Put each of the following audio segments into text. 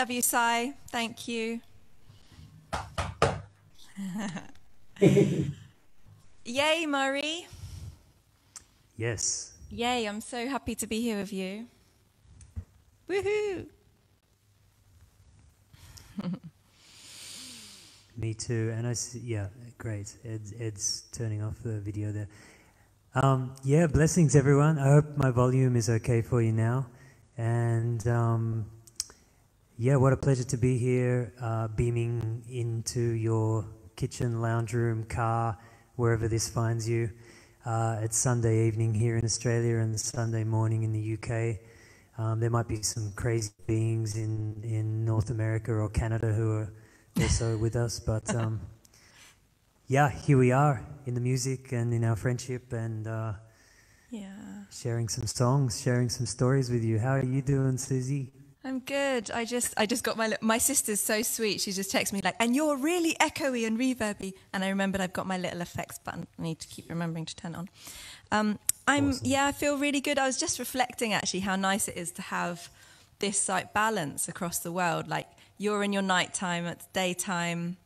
Love you, Sai. Thank you. Yay, Murray. Yes. Yay, I'm so happy to be here with you. Woohoo! Me too. And I see, yeah, great. Ed's, Ed's turning off the video there. Um, yeah, blessings everyone. I hope my volume is okay for you now. And um, yeah, what a pleasure to be here, uh, beaming into your kitchen, lounge room, car, wherever this finds you. Uh, it's Sunday evening here in Australia and Sunday morning in the UK. Um, there might be some crazy beings in, in North America or Canada who are also with us, but um, yeah, here we are in the music and in our friendship and uh, Yeah. sharing some songs, sharing some stories with you. How are you doing, Susie? I'm good. I just I just got my my sister's so sweet. She just texts me like, and you're really echoey and reverby. And I remembered I've got my little effects button. I need to keep remembering to turn it on. Um, I'm Awesome. yeah, I feel really good. I was just reflecting actually how nice it is to have this like balance across the world. Like you're in your nighttime, it's daytime,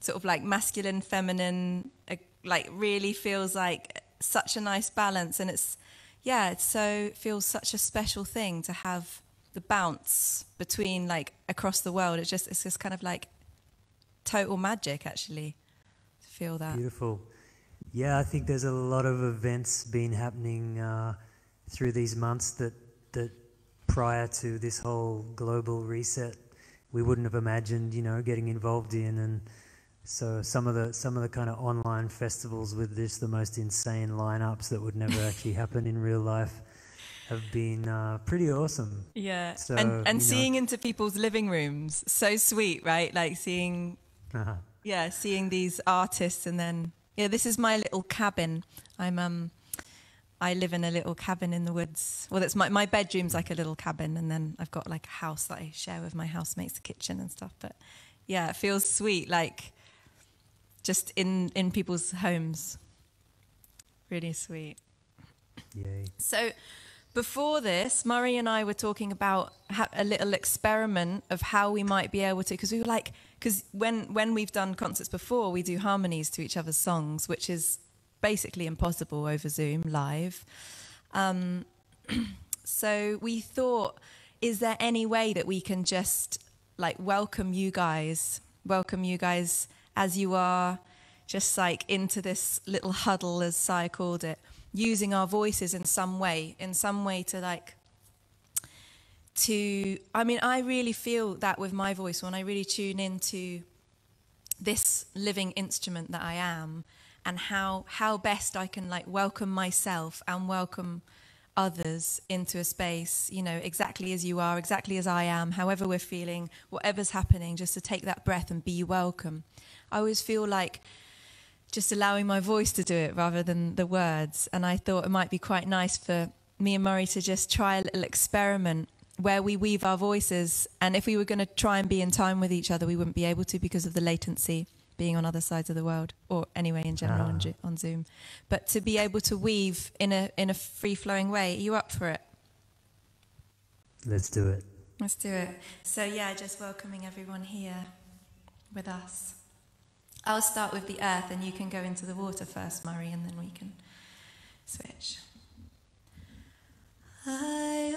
sort of like masculine, feminine. uh, Like really feels like such a nice balance, and it's yeah, it's so it feels such a special thing to have the bounce between like across the world. It's just it's just kind of like total magic actually to feel that. Beautiful. Yeah, I think there's a lot of events been happening uh, through these months that that prior to this whole global reset, we wouldn't have imagined, you know, getting involved in. And so some of the some of the kind of online festivals with this, the most insane lineups that would never actually happen in real life, have been uh, pretty awesome. Yeah, So, and and seeing into people's living rooms, so sweet, right? Like seeing Uh-huh. yeah, seeing these artists and then yeah, this is my little cabin. I'm um I live in a little cabin in the woods. Well, that's my my bedroom's like a little cabin and then I've got like a house that I share with my housemates, the kitchen and stuff. But yeah, it feels sweet like just in in people's homes. Really sweet. Yay. So, before this, Murray and I were talking about a little experiment of how we might be able to, because we were like, because when when we've done concerts before, we do harmonies to each other's songs, which is basically impossible over Zoom live. Um, so we thought, is there any way that we can just like welcome you guys, welcome you guys as you are, just like into this little huddle, as Sai called it, using our voices in some way, in some way to like to I mean I really feel that with my voice when I really tune into this living instrument that I am and how how best I can like welcome myself and welcome others into a space you know exactly as you are exactly as I am however we're feeling whatever's happening just to take that breath and be welcome. I always feel like just allowing my voice to do it rather than the words. And I thought it might be quite nice for me and Murray to just try a little experiment where we weave our voices. And if we were going to try and be in time with each other we wouldn't be able to because of the latency being on other sides of the world or anyway in general on, Ah. On zoom. But to be able to weave in a in a free flowing way are you up for it? Let's do it. let's do it. So yeah just welcoming everyone here with us I'll start with the earth and you can go into the water first, Murray, and then we can switch. I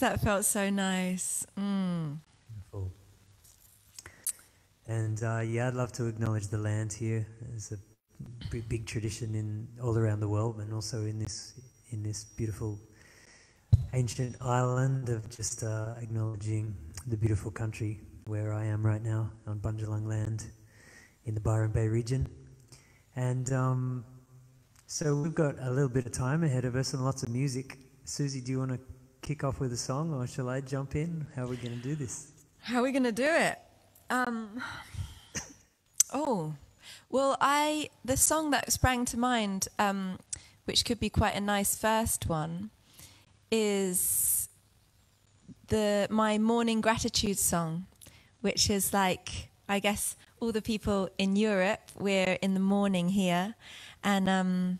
that that felt so nice. Mm. Beautiful. And uh, yeah, I'd love to acknowledge the land here. There's a big, big tradition in all around the world, and also in this in this beautiful ancient island of just uh, acknowledging the beautiful country where I am right now on Bundjalung land in the Byron Bay region. And um, so we've got a little bit of time ahead of us and lots of music. Susie, do you want to kick off with a song or shall I jump in? How are we going to do this? How are we going to do it? Um, oh, well, I the song that sprang to mind, um, which could be quite a nice first one, is the my morning gratitude song, which is like I guess all the people in Europe we're in the morning here, and um,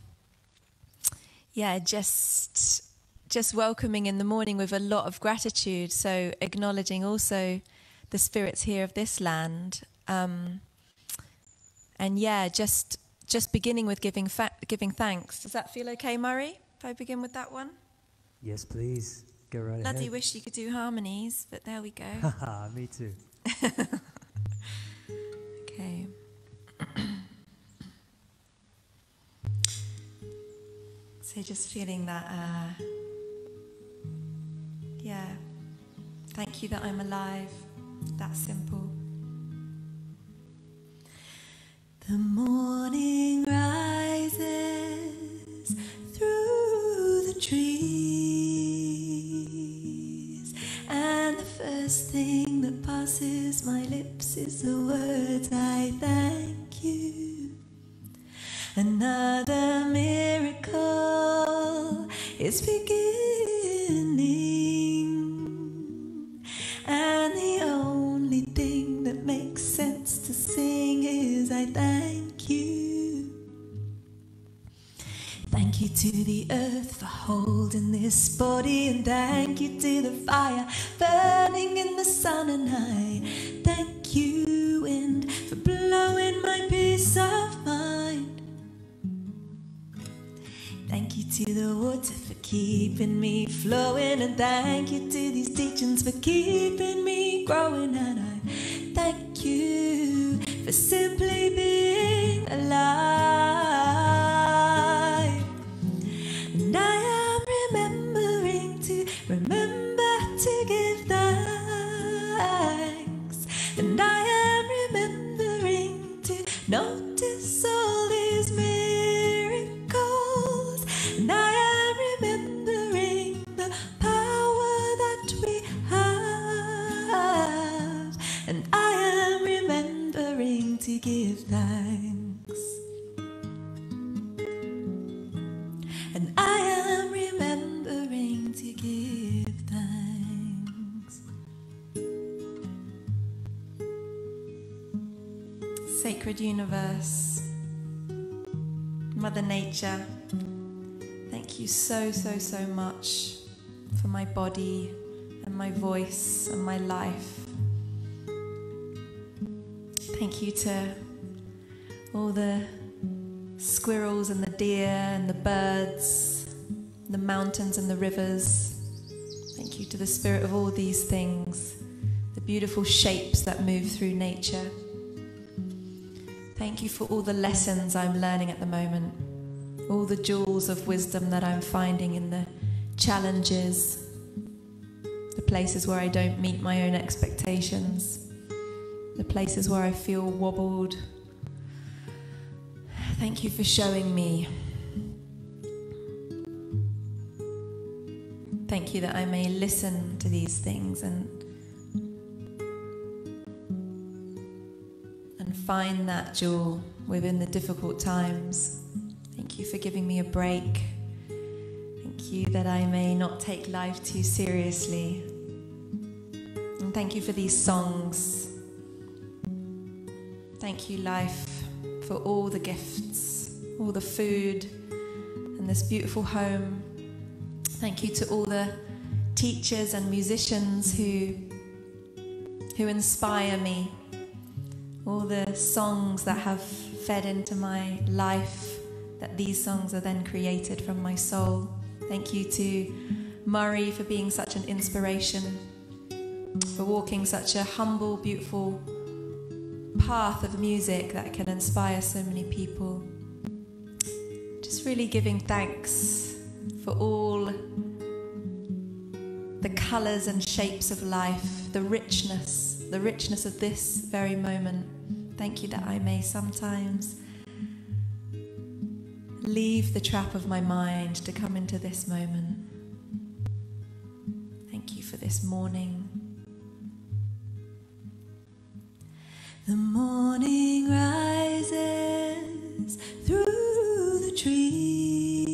yeah, just just welcoming in the morning with a lot of gratitude. So acknowledging also the spirits here of this land, um, and yeah, just just beginning with giving fa- giving thanks. Does that feel okay, Murray? If I begin with that one. Yes, please. Go right Bloody ahead. wish you could do harmonies, but there we go. Me too. Okay. so just feeling that, uh, yeah. Thank you that I'm alive. That simple. The morning rises through the trees, and the first thing that passes my lips is the words I thank you. Another miracle is beginning, to the earth for holding this body, and thank you to the fire burning in the sun. And I thank you, wind, for blowing my peace of mind. Thank you to the water for keeping me flowing, and thank you to these teachings for keeping me growing. And I thank you for simply being alive. Thanks. And I am remembering to give thanks. Sacred universe, Mother Nature, thank you so, so, so much for my body and my voice and my life. Thank you to all the squirrels and the deer and the birds, the mountains and the rivers. Thank you to the spirit of all these things, the beautiful shapes that move through nature. Thank you for all the lessons I'm learning at the moment, all the jewels of wisdom that I'm finding in the challenges, the places where I don't meet my own expectations, the places where I feel wobbled. Thank you for showing me. Thank you that I may listen to these things and and find that jewel within the difficult times. Thank you for giving me a break. Thank you that I may not take life too seriously. And thank you for these songs. Thank you, life, for all the gifts, all the food, and this beautiful home. Thank you to all the teachers and musicians who, who inspire me, all the songs that have fed into my life that these songs are then created from my soul. Thank you to Murray for being such an inspiration, for walking such a humble, beautiful path of music that can inspire so many people. Just really giving thanks for all the colours and shapes of life, the richness, the richness of this very moment. Thank you that I may sometimes leave the trap of my mind to come into this moment. Thank you for this morning. The morning rises through the trees,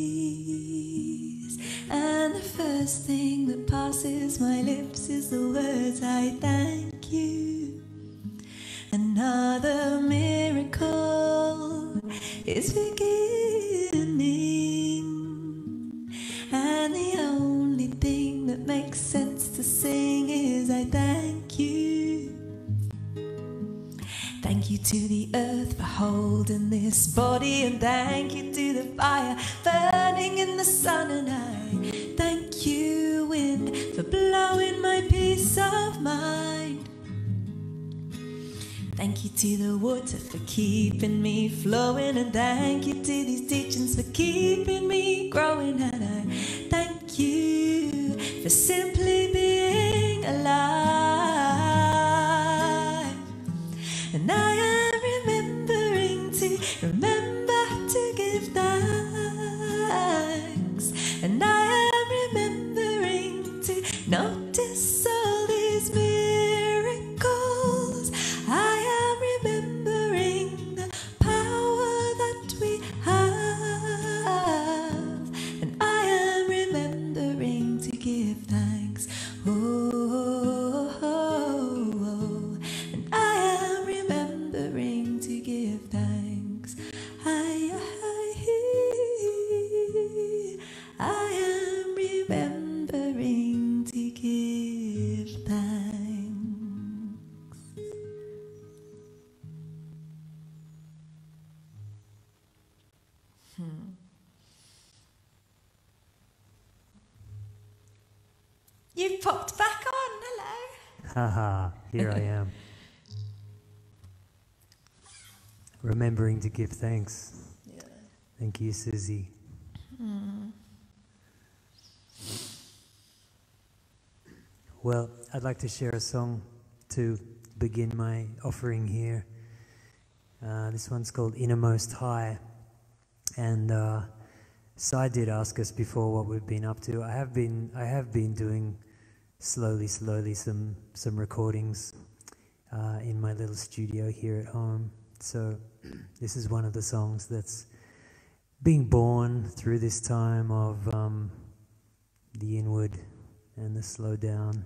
and the first thing that passes my lips is the words I thank you. Another miracle is beginning, and the only thing that makes sense to sing is I thank you. Thank you to the earth for holding this body, and thank you to the fire burning in the sun. And I thank you, wind, for blowing my peace of mind. Thank you to the water for keeping me flowing, and thank you to these teachings for keeping me growing. And I thank you for simply being alive. And I remember Remembering to give thanks. Thank you, Susie. Well, I'd like to share a song to begin my offering here. Uh, this one's called Innermost High. And uh, Sai did ask us before what we've been up to. I have been, I have been doing slowly, slowly some, some recordings uh, in my little studio here at home. So this is one of the songs that's being born through this time of um, the inward and the slow down.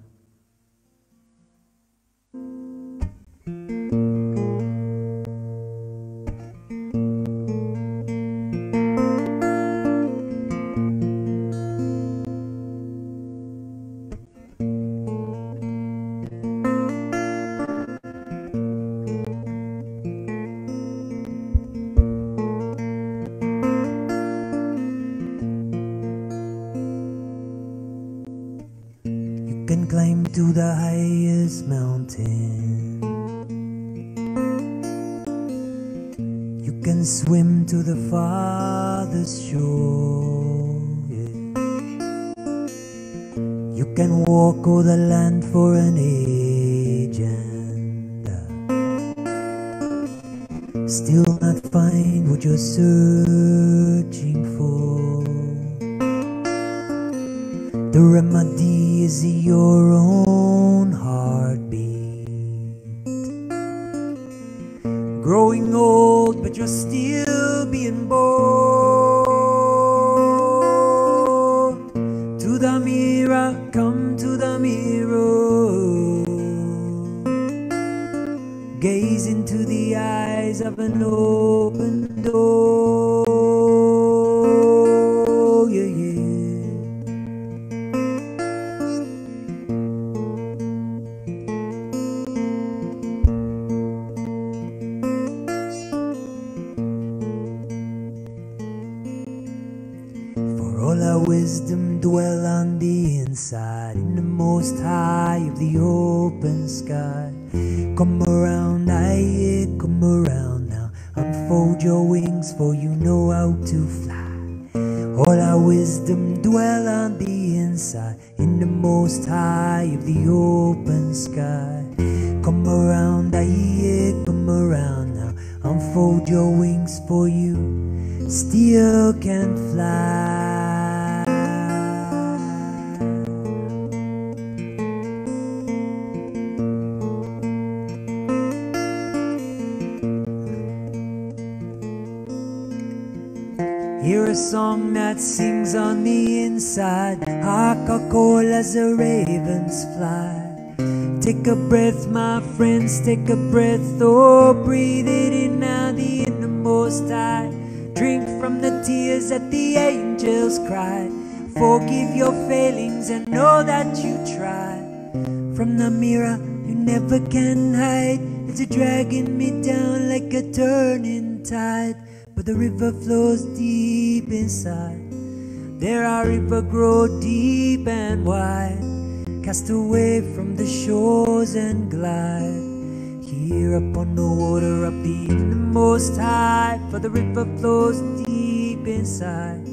Flows deep inside.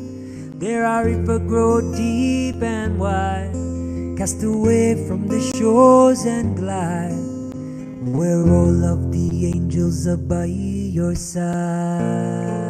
There our river grow deep and wide. Cast away from the shores and glide. Where all of the angels are by your side.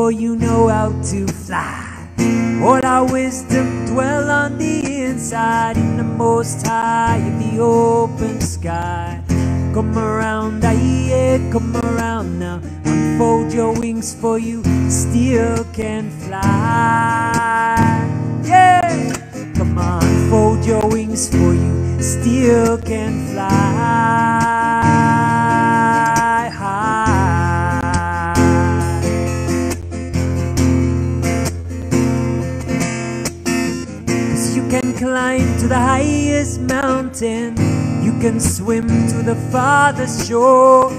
For you know how to fly. All our wisdom dwell on the inside in the most high of the open sky. Come around, aye, come around now. Unfold your wings, for you still can fly. Yeah, come on, fold your wings, for you still can fly the highest mountain. You can swim to the farthest shore.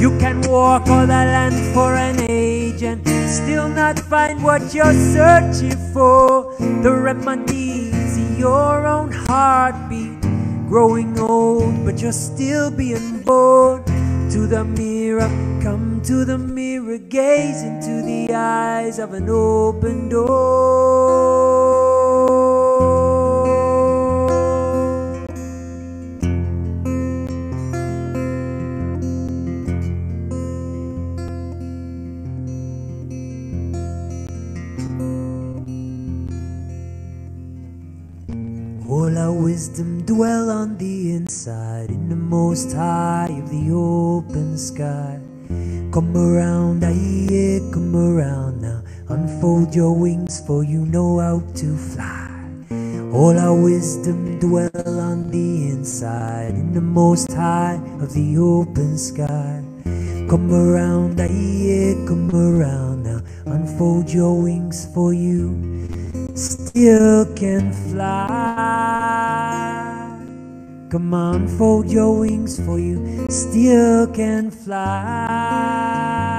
You can walk all the land for an age and still not find what you're searching for. The remedy is in your own heartbeat. Growing old, but you're still being born. To the mirror, come to the mirror, gaze into the eyes of an open door. Wisdom dwell on the inside, in the most high of the open sky. Come around, aye, come around now. Unfold your wings, for you know how to fly. All our wisdom dwell on the inside, in the most high of the open sky. Come around, aye, come around now. Unfold your wings, for you still can fly. Come on, fold your wings for you, still can fly.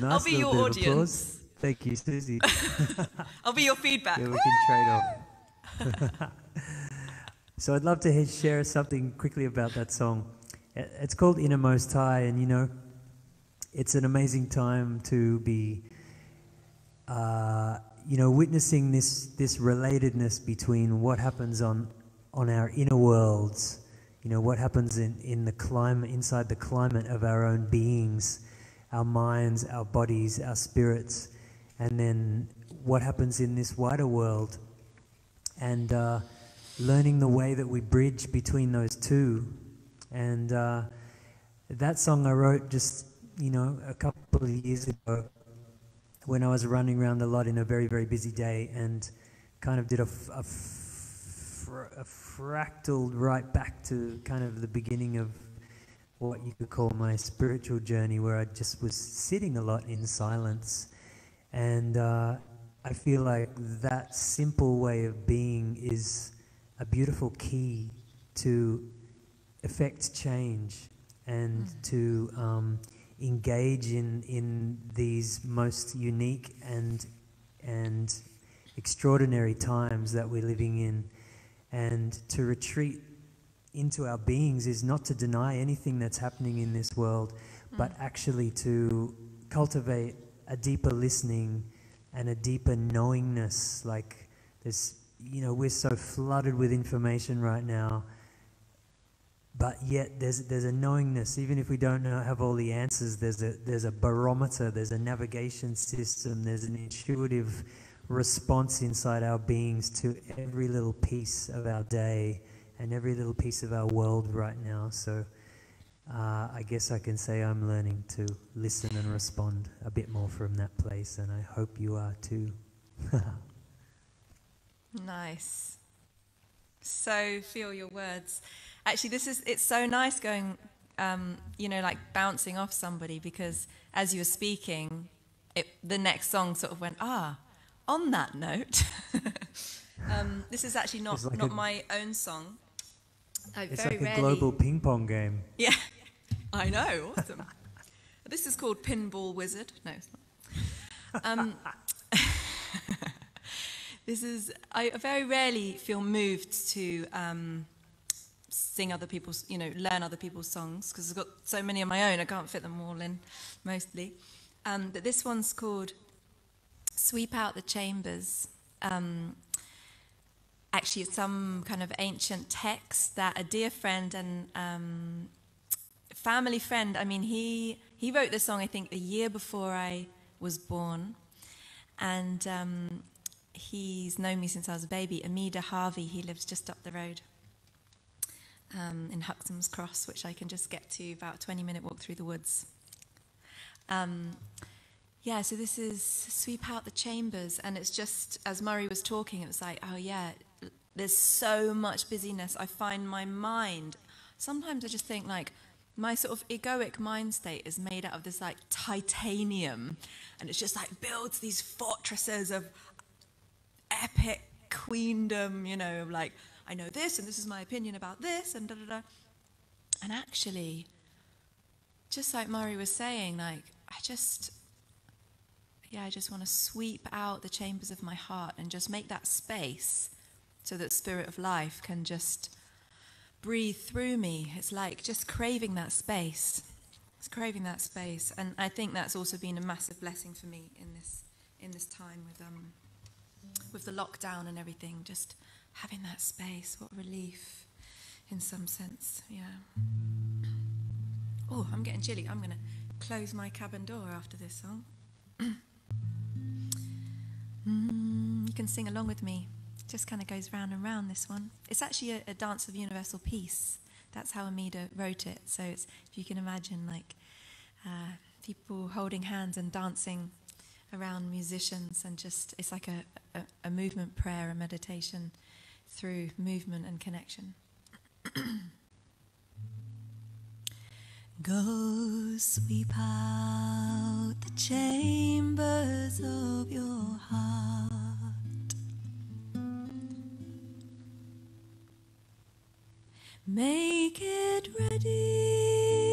Was nice. I'll be your audience. Thank you, Susie. I'll be your feedback. Yeah, we can trade off. so I'd love to share something quickly about that song. It's called Innermost High, and you know, it's an amazing time to be, uh, you know, witnessing this this relatedness between what happens on on our inner worlds, you know, what happens in in the climate inside the climate of our own beings, our minds, our bodies, our spirits, and then what happens in this wider world, and uh, learning the way that we bridge between those two, and uh, that song I wrote just you know, a couple of years ago when I was running around a lot in a very, very busy day and kind of did a, fractal right back to kind of the beginning of what you could call my spiritual journey where I just was sitting a lot in silence. And uh, I feel like that simple way of being is a beautiful key to effect change and mm. to um, engage in, in these most unique and, and extraordinary times that we're living in. And to retreat into our beings is not to deny anything that's happening in this world, mm. but actually to cultivate a deeper listening and a deeper knowingness. Like there's, you know, we're so flooded with information right now but yet there's, there's a knowingness, even if we don't know, have all the answers, there's a, there's a barometer, there's a navigation system, there's an intuitive response inside our beings to every little piece of our day and every little piece of our world right now. So uh, I guess I can say I'm learning to listen and respond a bit more from that place, and I hope you are too. nice. So feel your words actually, this is it's so nice going, um, you know, like bouncing off somebody because as you were speaking, it, the next song sort of went ah. On that note, um, this is actually not like not a, my own song. I it's like a rarely, global ping pong game. Yeah, I know. Awesome. this is called Pinball Wizard. No, it's not. Um, this is I very rarely feel moved to um, sing other people's, you know, learn other people's songs because I've got so many of my own, I can't fit them all in mostly. Um, but this one's called Sweep Out the Chambers. Um, actually, some kind of ancient text that a dear friend and um, family friend, I mean, he, he wrote this song, I think, a year before I was born. And um, he's known me since I was a baby. Amida Harvey, he lives just up the road um, in Huxham's Cross, which I can just get to about a 20 minute walk through the woods. Um, yeah, so this is Sweep Out the Chambers, and it's just, as Murray was talking, it was like, oh yeah, there's so much busyness. I find my mind, sometimes I just think like, my sort of egoic mind state is made out of this like titanium, and it's just like builds these fortresses of epic queendom, you know, like I know this, and this is my opinion about this, and da da da. And actually, just like Murray was saying, like, I just, yeah, I just want to sweep out the chambers of my heart and just make that space so that Spirit of Life can just breathe through me. It's like just craving that space. It's craving that space, and I think that's also been a massive blessing for me in this in this time with um with the lockdown and everything. Just having that space, what relief in some sense, yeah. Oh, I'm getting chilly. I'm going to close my cabin door after this song. mm, you can sing along with me. Just kind of goes round and round this one. It's actually a, a, dance of universal peace. That's how Amida wrote it. So it's, if you can imagine, like uh, people holding hands and dancing around musicians, and just it's like a, a, a movement prayer, a meditation through movement and connection. Go sweep out the chambers of your heart. Make it ready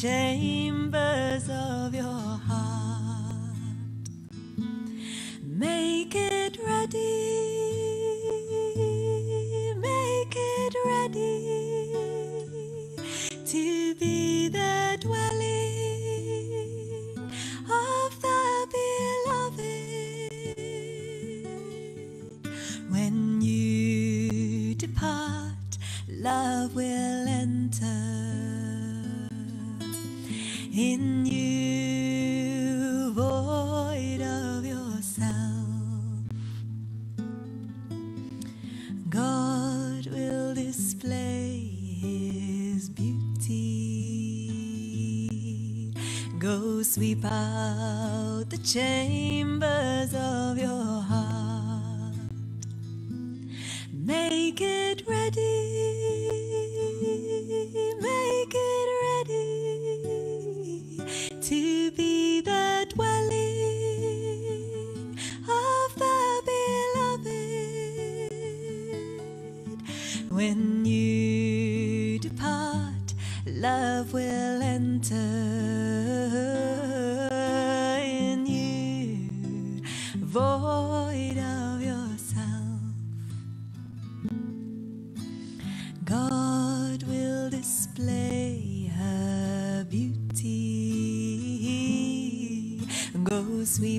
tame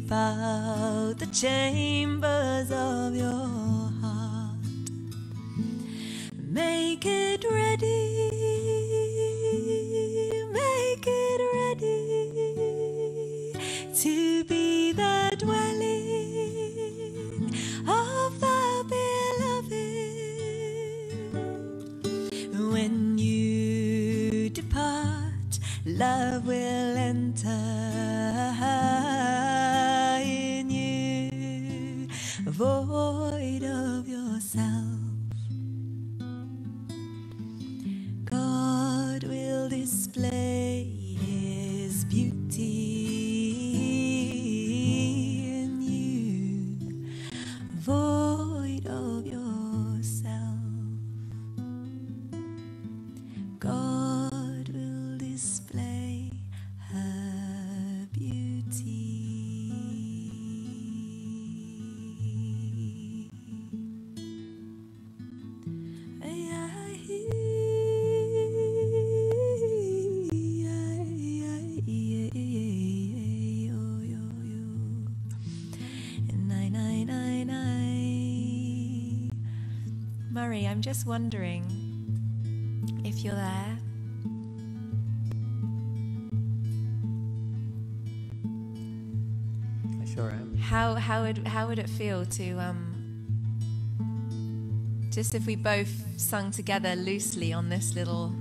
about the chambers of I'm just wondering if you're there. I sure am. How how would how would it feel to um just if we both sung together loosely on this little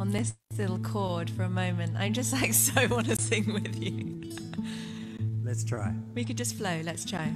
on this little chord for a moment. I just like so want to sing with you. let's try. We could just flow. Let's try.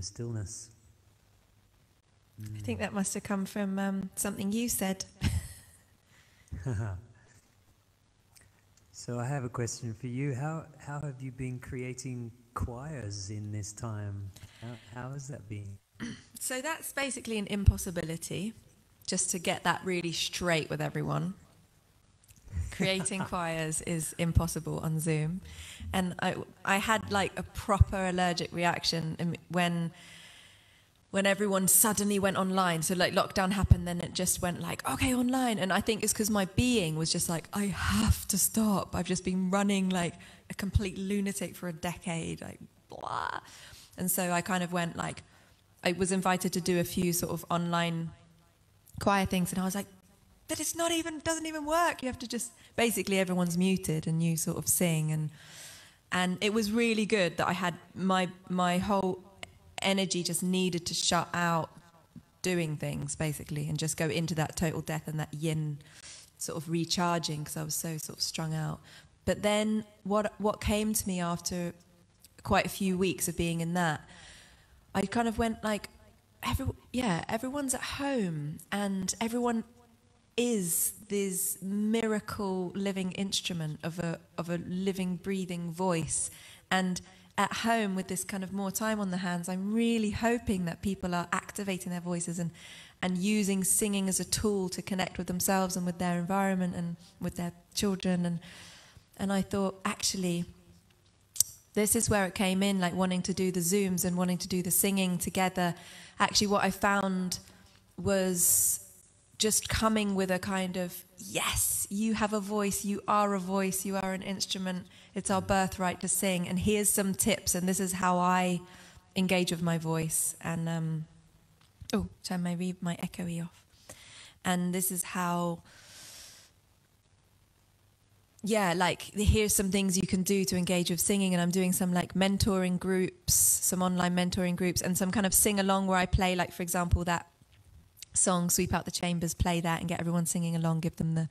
The stillness. I think that must have come from um, something you said. so I have a question for you. How how have you been creating choirs in this time? How, how has that been? So that's basically an impossibility, just to get that really straight with everyone. Creating choirs is impossible on Zoom. And I, I had like a proper allergic reaction when when everyone suddenly went online. So like lockdown happened, then it just went like, okay, online. And I think it's because my being was just like, I have to stop. I've just been running like a complete lunatic for a decade, like blah. And so I kind of went like, I was invited to do a few sort of online choir things, and I was like, but it's not even doesn't even work. You have to just basically everyone's muted and you sort of sing and and it was really good that I had my my whole energy just needed to shut out doing things basically and just go into that total death and that yin sort of recharging because I was so sort of strung out. But then what what came to me after quite a few weeks of being in that, I kind of went like, every, yeah, everyone's at home and everyone is this miracle living instrument of a of a living breathing voice and at home with this kind of more time on the hands, I'm really hoping that people are activating their voices and, and using singing as a tool to connect with themselves and with their environment and with their children. And, and I thought, actually, this is where it came in, like wanting to do the Zooms and wanting to do the singing together. Actually, what I found was just coming with a kind of, yes, you have a voice, you are a voice, you are an instrument it's our birthright to sing. And here's some tips, and this is how I engage with my voice. And um, oh, turn my my echoey off. And this is how. Yeah, like here's some things you can do to engage with singing, and I'm doing some like mentoring groups, some online mentoring groups, and some kind of sing along where I play, like for example, that song "Sweep Out the Chambers," play that and get everyone singing along, give them the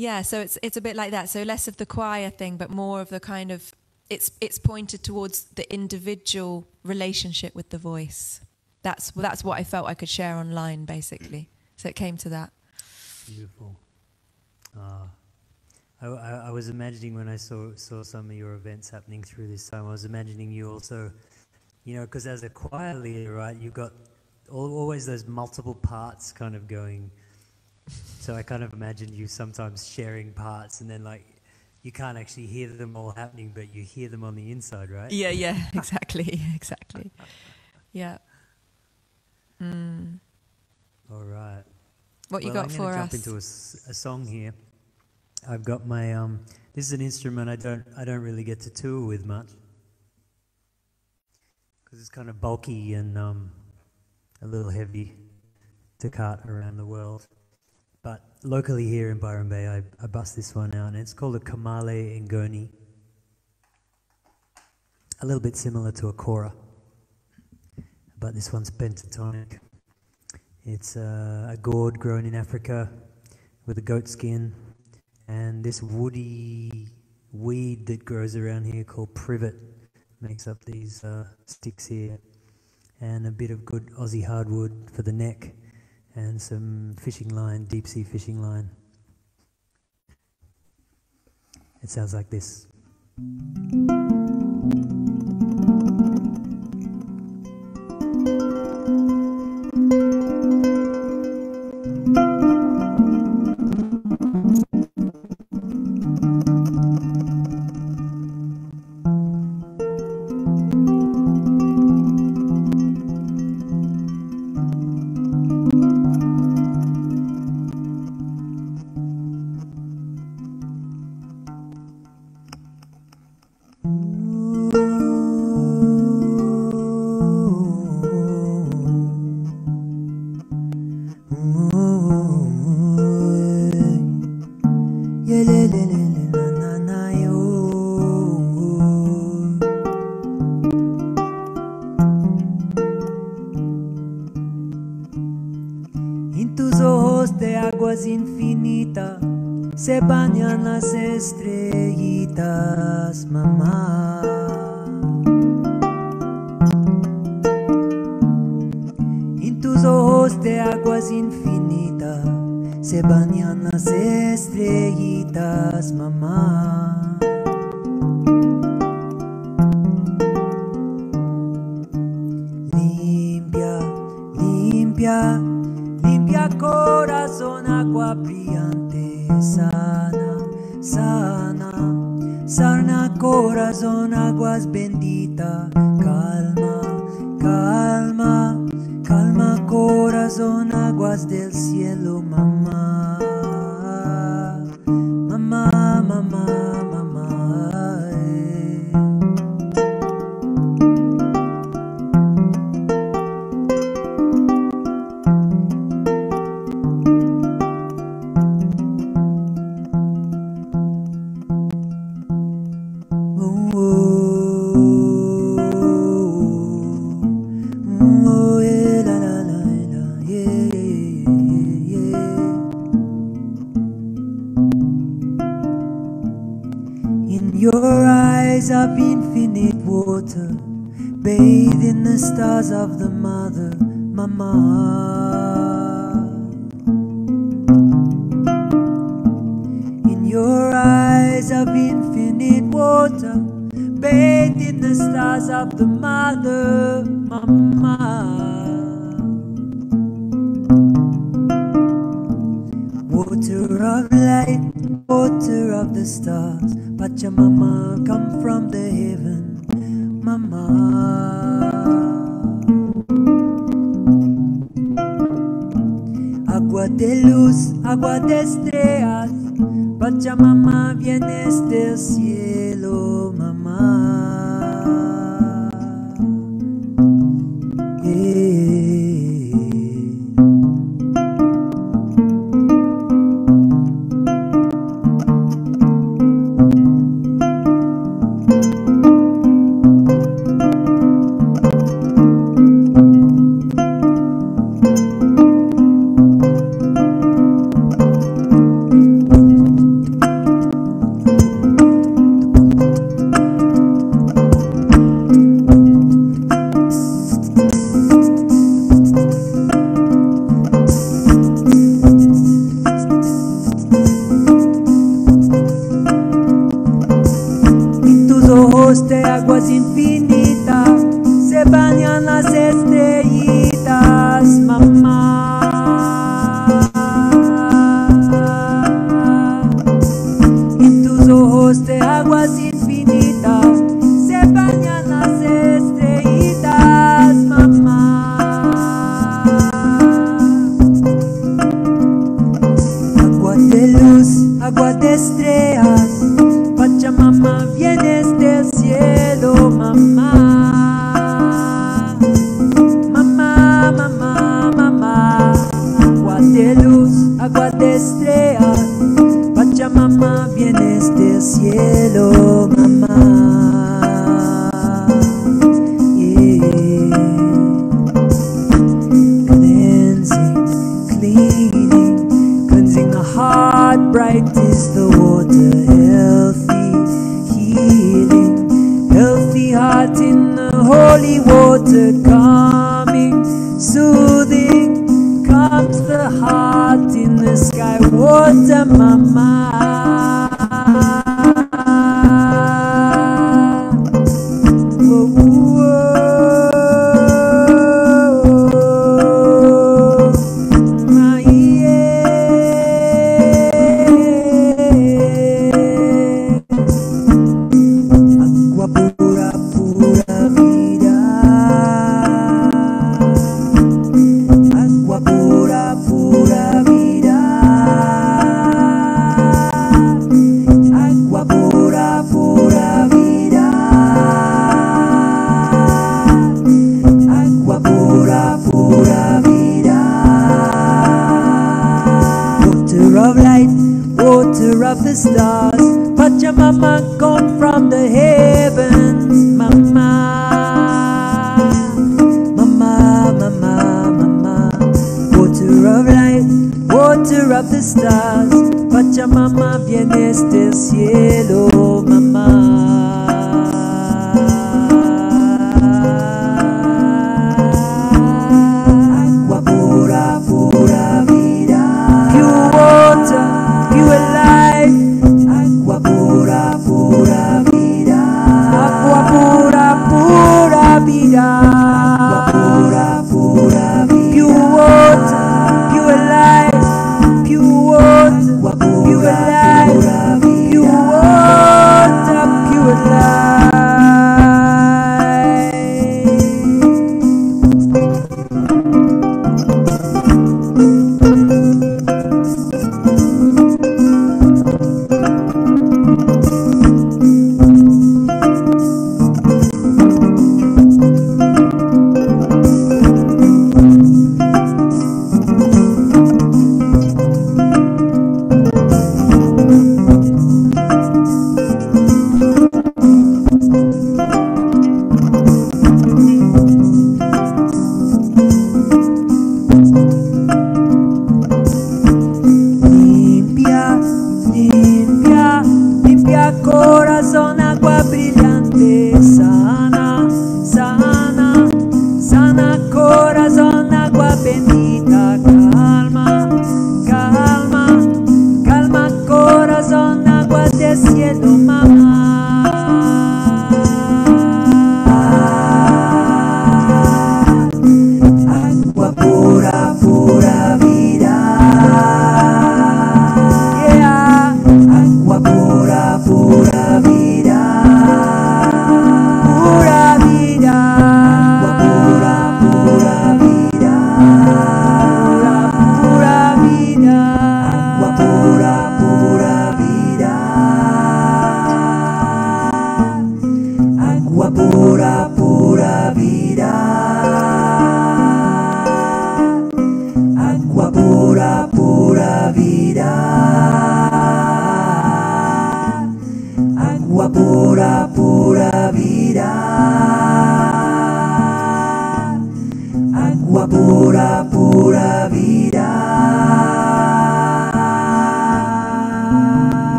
yeah, so it's it's a bit like that. So less of the choir thing, but more of the kind of it's it's pointed towards the individual relationship with the voice. That's that's what I felt I could share online, basically. So it came to that. Beautiful. Uh, I, I, I, was imagining when I saw saw some of your events happening through this time. I was imagining you also, you know, because as a choir leader, right, you've got always those multiple parts kind of going so I kind of imagine you sometimes sharing parts and then like you can't actually hear them all happening, but you hear them on the inside, right? Yeah, yeah, exactly, exactly. Yeah. Mm. All right. What well, you got I'm for jump into a, a, song here. I've got my um. This is an instrument I don't I don't really get to tour with much because it's kind of bulky and um, a little heavy to cart around the world. But locally here in Byron Bay, I, I bust this one out, and it's called a Kamale Ngoni. A little bit similar to a kora, but this one's pentatonic. It's uh, a gourd grown in Africa with a goat skin, and this woody weed that grows around here called privet makes up these uh, sticks here, and a bit of good Aussie hardwood for the neck and some fishing line, deep sea fishing line. It sounds like this. Sarna corazón, aguas bendita, calma, calma, calma corazón, aguas del cielo, mamá.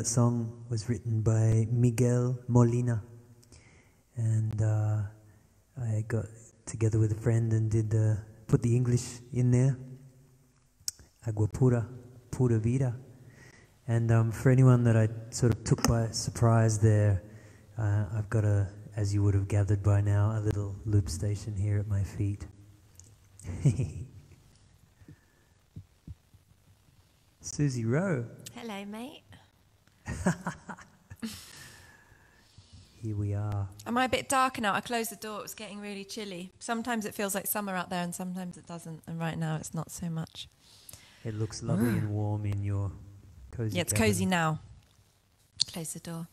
That song was written by Miguel Molina. And uh, I got together with a friend and did uh, put the English in there. Agua pura, pura vida. And um, for anyone that I sort of took by surprise there, uh, I've got a, as you would have gathered by now, a little loop station here at my feet. Susie Ro, Hello, mate. here we are. Am I a bit darker now? I closed the door. It was getting really chilly. Sometimes it feels like summer out there, and sometimes it doesn't. And right now, it's not so much. It looks lovely and warm in your cozy. yeah, it's cabin. cozy now. Close the door.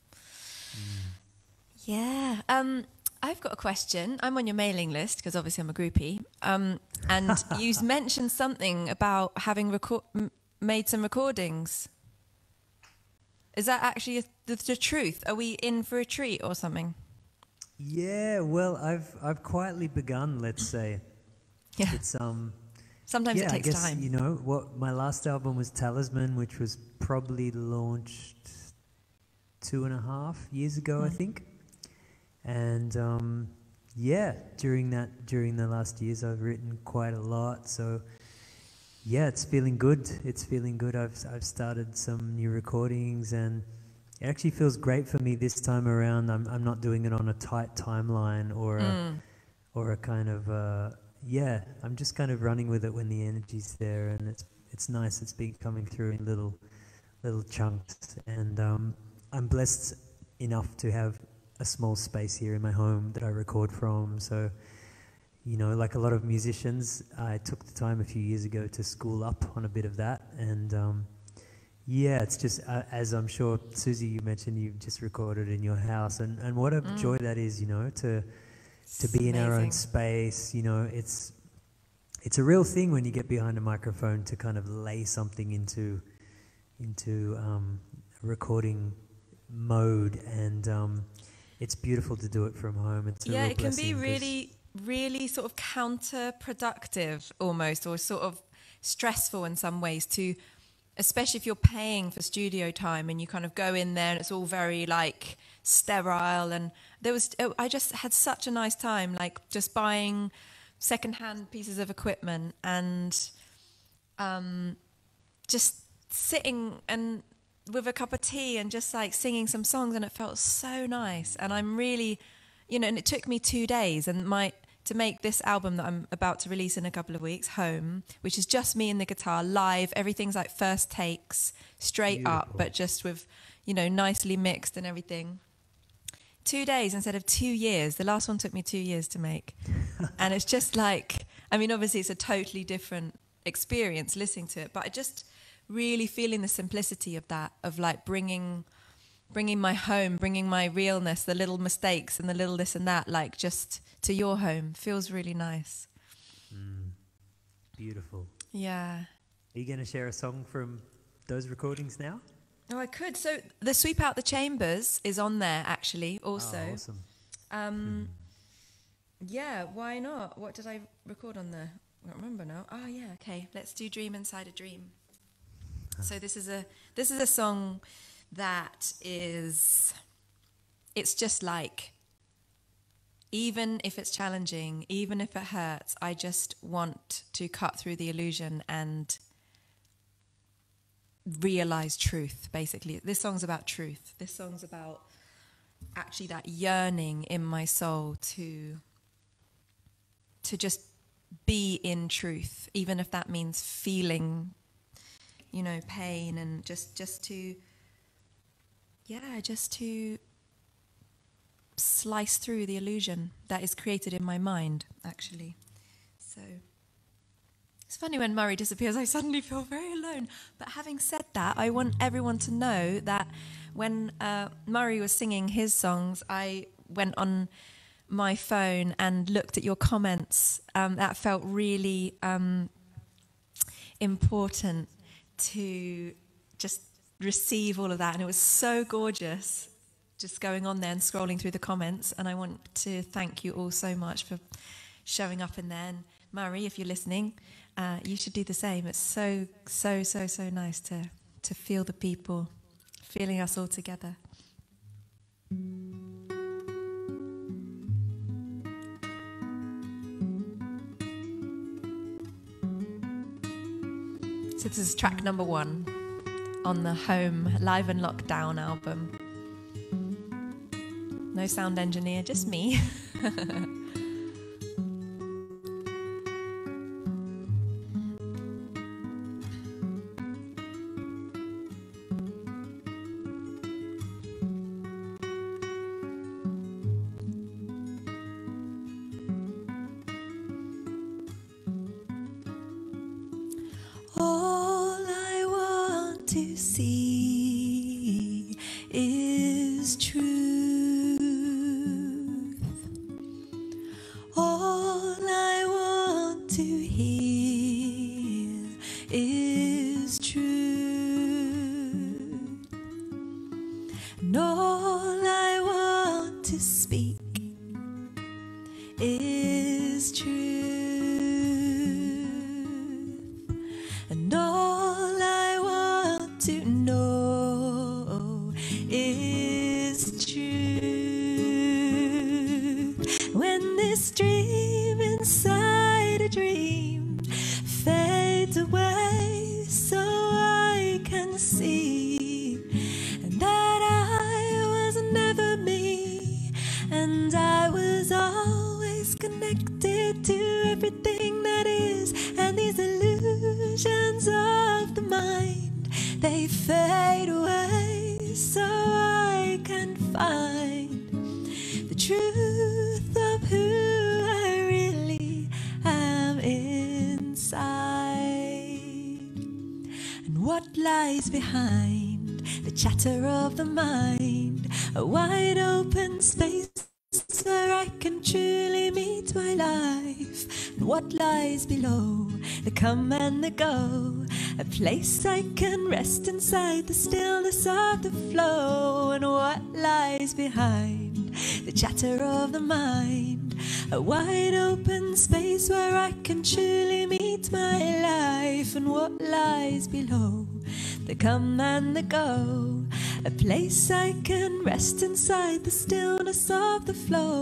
Yeah. Um, I've got a question. I'm on your mailing list because obviously I'm a groupie. Um, and you mentioned something about having record- m- made some recordings. Is that actually the, the truth? Are we in for a treat or something? Yeah, well, I've I've quietly begun. Let's say Yeah. it's um. Sometimes yeah, it takes I guess time. you know what. My last album was Talisman, which was probably launched two and a half years ago, I Mm. think. And um, yeah, during that during the last years, I've written quite a lot. So yeah, it's feeling good. It's feeling good. I've I've started some new recordings, and it actually feels great for me this time around. I'm I'm not doing it on a tight timeline or a, Mm. or a kind of uh, yeah. I'm just kind of running with it when the energy's there, and it's it's nice. It's been coming through in little little chunks, and um, I'm blessed enough to have a small space here in my home that I record from. So, you know, like a lot of musicians, I took the time a few years ago to school up on a bit of that, and um, yeah, it's just uh, as I'm sure Susie, you mentioned you've just recorded in your house, and and what a Mm. joy that is, you know, to to be in our own space. You know, it's it's a real thing when you get behind a microphone to kind of lay something into into um, recording mode, and um, it's beautiful to do it from home. It's yeah, it can be really, really sort of counterproductive almost, or sort of stressful in some ways to, especially if you're paying for studio time and you kind of go in there and it's all very like sterile. And there was, oh, I just had such a nice time, like just buying secondhand pieces of equipment and um, just sitting and with a cup of tea and just like singing some songs and it felt so nice and i'm really you know and it took me two days and my to make this album that i'm about to release in a couple of weeks home which is just me and the guitar live. Everything's like first takes straight up but just with you know nicely mixed and everything. Two days instead of two years. The last one took me two years to make. And it's just like i mean obviously it's a totally different experience listening to it but i just really feeling the simplicity of that of like bringing bringing my home bringing my realness the little mistakes and the little this and that like just to your home feels really nice. Mm, beautiful. yeah. Are you going to share a song from those recordings now? oh i could. So the sweep out the chambers is on there actually also. oh, awesome. um yeah why not? What did i record on there? I don't remember now. Oh yeah okay. Let's do dream inside a dream. So this is a this is a song that is it's just like even if it's challenging even if it hurts i just want to cut through the illusion and realize truth basically. This song's about truth. This song's about actually that yearning in my soul to to just be in truth even if that means feeling you know pain and just just to yeah just to slice through the illusion that is created in my mind actually so it's funny when Murray disappears, I suddenly feel very alone. But having said that, I want everyone to know that when uh, Murray was singing his songs, I went on my phone and looked at your comments. Um, that felt really um, important to just receive all of that. And it was so gorgeous just going on there and scrolling through the comments. And I want to thank you all so much for showing up in there. And Murray, if you're listening, uh, you should do the same. It's so, so, so, so nice to, to feel the people, feeling us all together. So this is track number one on the Home Live and Lockdown album. No sound engineer, just me. to see go. A place I can rest inside the stillness of the flow. And what lies behind the chatter of the mind. A wide open space where I can truly meet my life. And what lies below the come and the go. A place I can rest inside the stillness of the flow.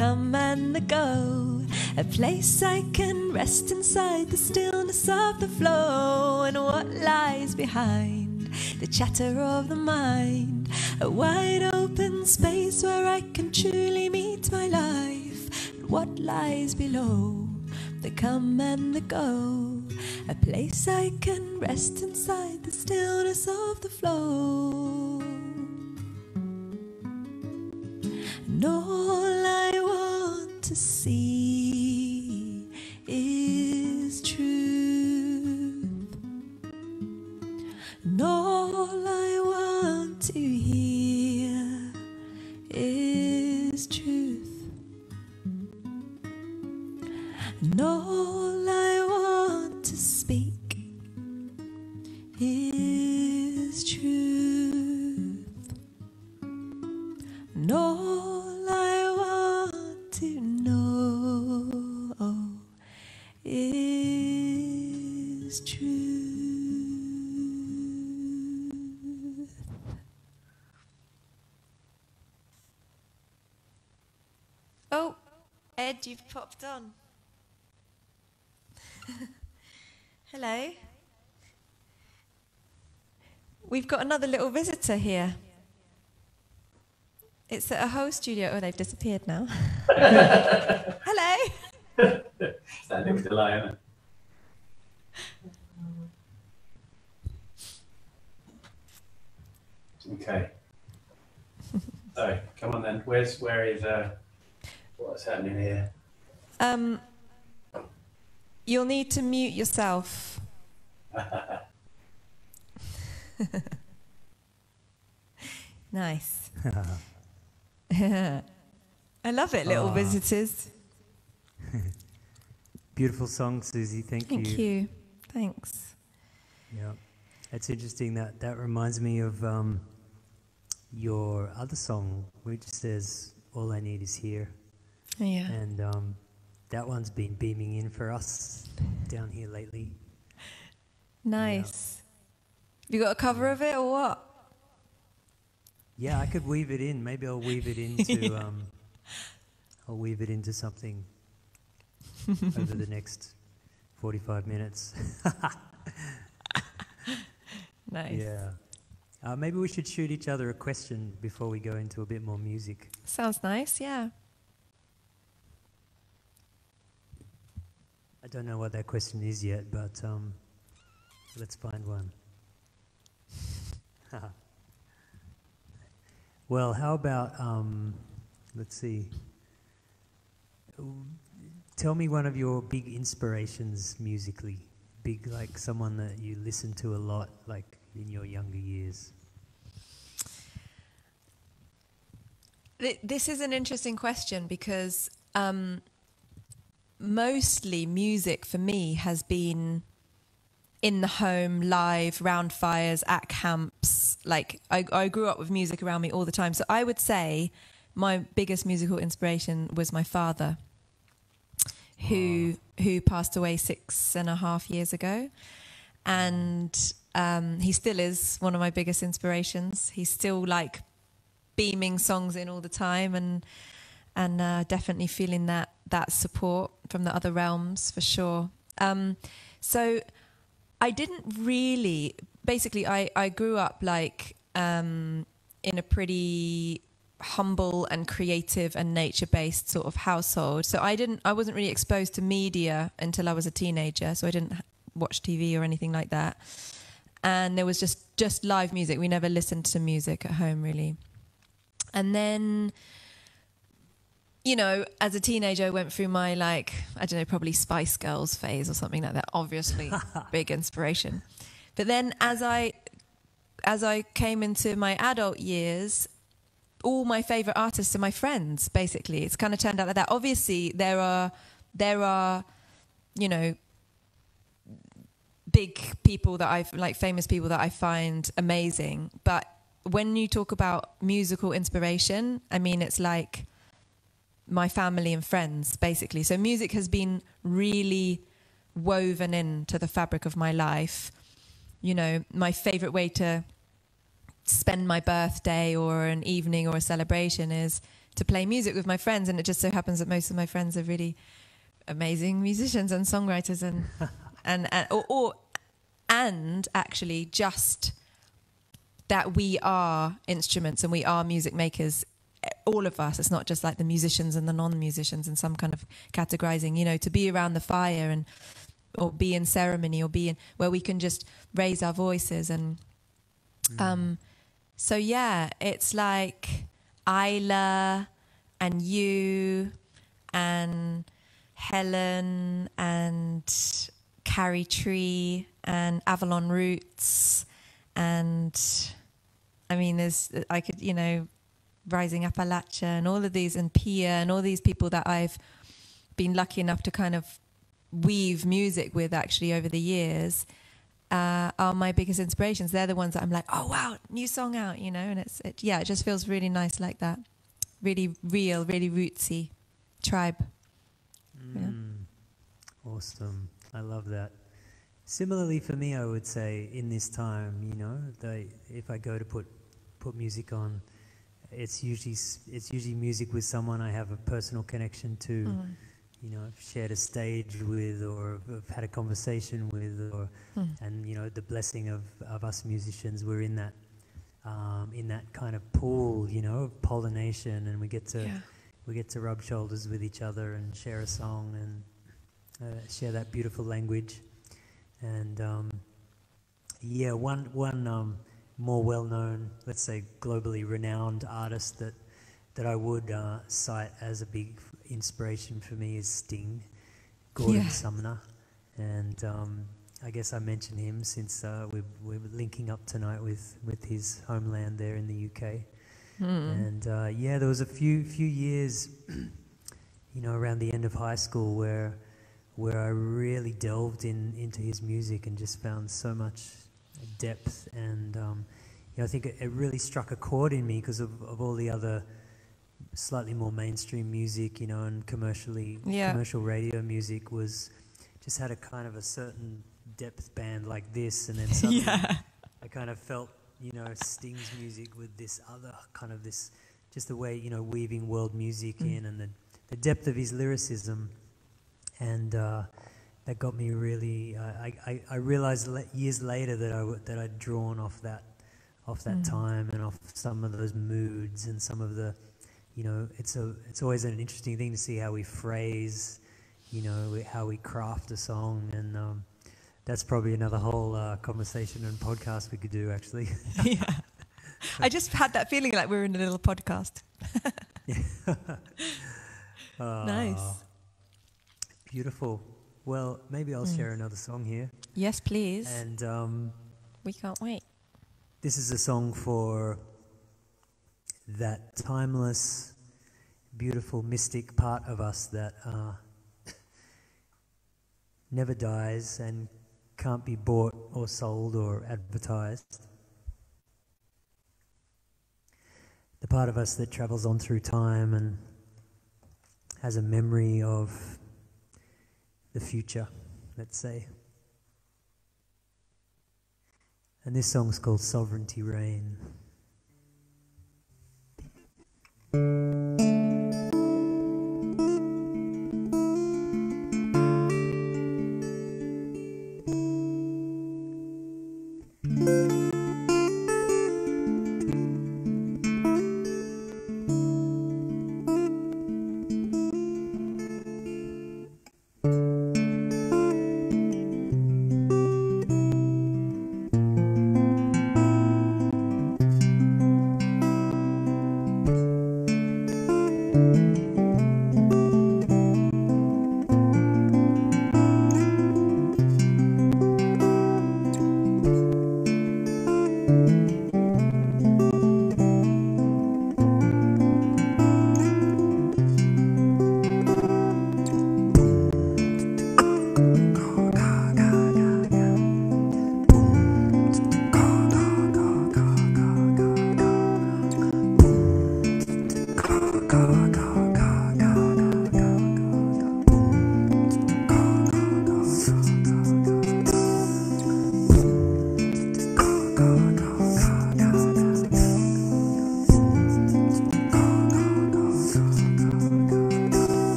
Come and the go. A place I can rest inside the stillness of the flow. And what lies behind the chatter of the mind. A wide open space where I can truly meet my life. And what lies below the come and the go. A place I can rest inside the stillness of the flow. And all I to see is truth. And all I want to hear is truth. And all I want to speak is truth. And all is truth. Oh, Ed, you've popped on. Hello. We've got another little visitor here. It's at a whole studio. Oh, they've disappeared now. Hello. Standing still, I am. Okay. So, come on then. Where's where is uh what's happening here? Um, you'll need to mute yourself. nice. I love it, little Ah. visitors. Beautiful song, Susie. Thank, Thank you. Thanks. Yeah, it's interesting that that reminds me of um, your other song, which says "All I Need Is Here," Yeah. and um, that one's been beaming in for us down here lately. Nice. You got a cover of it or what? Yeah, I could weave it in. Maybe I'll weave it into. um, I'll weave it into something over the next forty-five minutes. Nice. Yeah. Uh, maybe we should shoot each other a question before we go into a bit more music. Sounds nice, yeah. I don't know what that question is yet, but um, let's find one. well, how about, um, let's see. Tell me one of your big inspirations musically. Big, like someone that you listen to a lot, like in your younger years. This is an interesting question because um, mostly music for me has been in the home, live, round fires, at camps. Like I, I grew up with music around me all the time. So I would say my biggest musical inspiration was my father, who who passed away six and a half years ago, and um, he still is one of my biggest inspirations. He's still like beaming songs in all the time and and uh, definitely feeling that that support from the other realms for sure. Um, so I didn't really. Basically, I I grew up like um, in a pretty humble and creative and nature based sort of household. So I didn't. I wasn't really exposed to media until I was a teenager. So I didn't watch TV or anything like that. And there was just just live music. We never listened to music at home really. And then you know, as a teenager, I went through my like, I don't know, probably Spice Girls phase or something like that. Obviously, big inspiration. But then, as I as I came into my adult years, all my favorite artists are my friends. Basically, it's kind of turned out like that. Obviously, there are there are, you know, big people that I've like famous people that I find amazing. But when you talk about musical inspiration, I mean, it's like my family and friends, basically. So music has been really woven into the fabric of my life. You know, my favorite way to spend my birthday or an evening or a celebration is to play music with my friends. And it just so happens that most of my friends are really amazing musicians and songwriters and, and, and or, or, and actually just that we are instruments and we are music makers all of us it's not just like the musicians and the non-musicians and some kind of categorizing you know to be around the fire and or be in ceremony or be in where we can just raise our voices and um so yeah it's like Isla and you and Helen and Carrie Tree and Avalon Roots and I mean there's I could you know Rising Appalachia and all of these, and Pia and all these people that I've been lucky enough to kind of weave music with actually over the years uh, are my biggest inspirations. They're the ones that I'm like, oh wow, new song out, you know, and it's it, yeah, it just feels really nice like that, really real, really rootsy tribe. Yeah. Mm, Awesome. I love that. Similarly for me, I would say in this time, you know, they, if I go to put put music on, it's usually it's usually music with someone I have a personal connection to, Mm. You know, I've shared a stage with or have had a conversation with, or Mm. and you know the blessing of, of us musicians, we're in that um, in that kind of pool, you know, of pollination, and we get to Yeah. we get to rub shoulders with each other and share a song and uh, share that beautiful language. And um, yeah, one one um, more well-known, let's say globally renowned artist that that I would uh, cite as a big inspiration for me is Sting, Gordon Yeah. Sumner, and um, I guess I mention him since uh, we're, we're linking up tonight with with his homeland there in the UK. And uh, yeah, there was a few few years, you know, around the end of high school where where I really delved in into his music and just found so much depth and um, you know, I think it, it really struck a chord in me because of, of all the other slightly more mainstream music, you know, and commercially Yeah. commercial radio music was just had a kind of a certain depth band like this, and then suddenly yeah. I kind of felt, you know, Sting's music with this other kind of this, just the way, you know, weaving world music Mm. in and the, the depth of his lyricism. And uh, that got me really, uh, I, I, I realized la- years later that, I, w- that I'd drawn off that, off that Mm. time and off some of those moods and some of the, you know, it's, a, it's always an interesting thing to see how we phrase, you know, how we craft a song. And um, that's probably another whole uh, conversation and podcast we could do, actually. yeah. I just had that feeling like we were in a little podcast. Nice. Ah, Beautiful. Well, maybe I'll Mm. share another song here. Yes, please. And um, we can't wait. this is a song for that timeless, beautiful, mystic part of us that uh, never dies and can't be bought or sold or advertised. The part of us that travels on through time and has a memory of the future, let's say. And this song's called Sovereignty Reign. Growing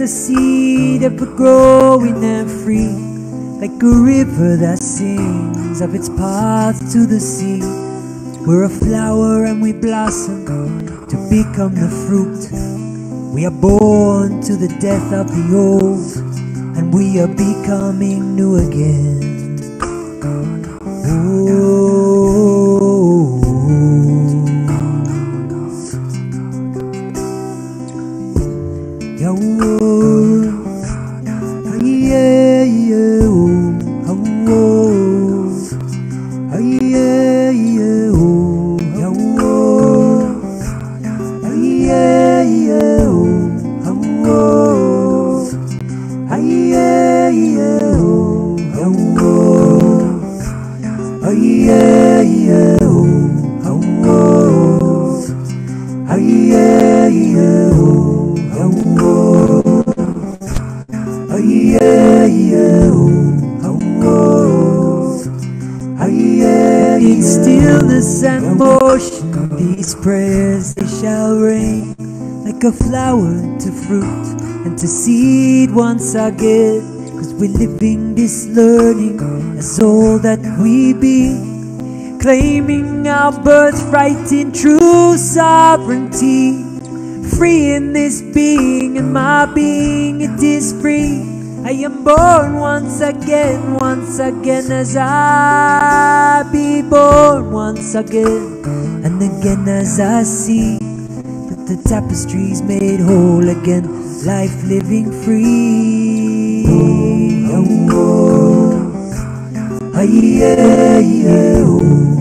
A seed ever growing and free, like a river that sings of its path to the sea. We're a flower and we blossom to become the fruit. We are born to the death of the old, and we are becoming new again. Once again. Cause we're living this learning as all that we be. claiming our birthright in true sovereignty. Free in this being, and my being it is free. I am born once again, once again as I be born once again, and again as I see that the tapestry's made whole again, life living free. Oh, aye, oh, oh,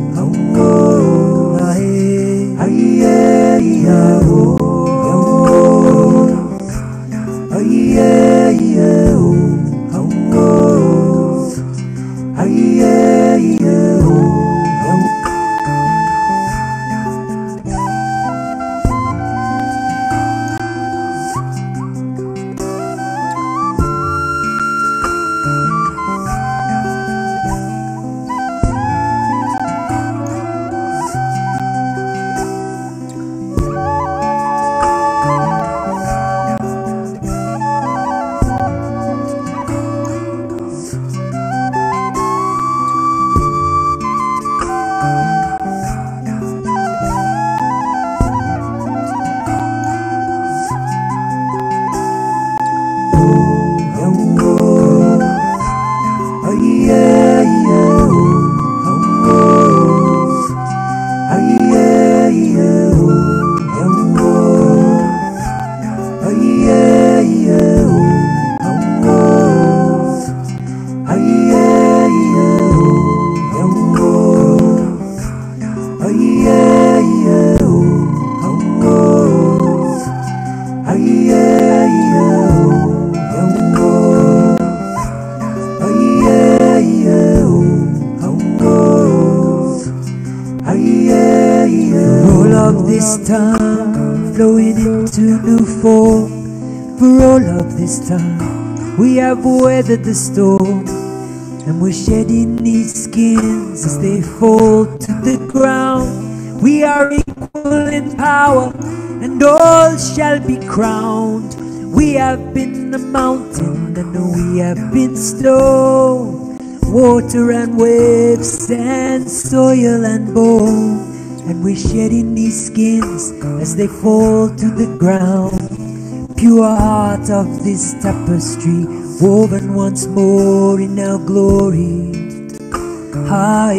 have weathered the storm. And we're shedding these skins as they fall to the ground. We are equal in power and all shall be crowned. We have been the mountain and we have been stone. Water and waves, sand, soil and bone. And we're shedding these skins as they fall to the ground. Pure heart of this tapestry, woven once more in our glory. Hi,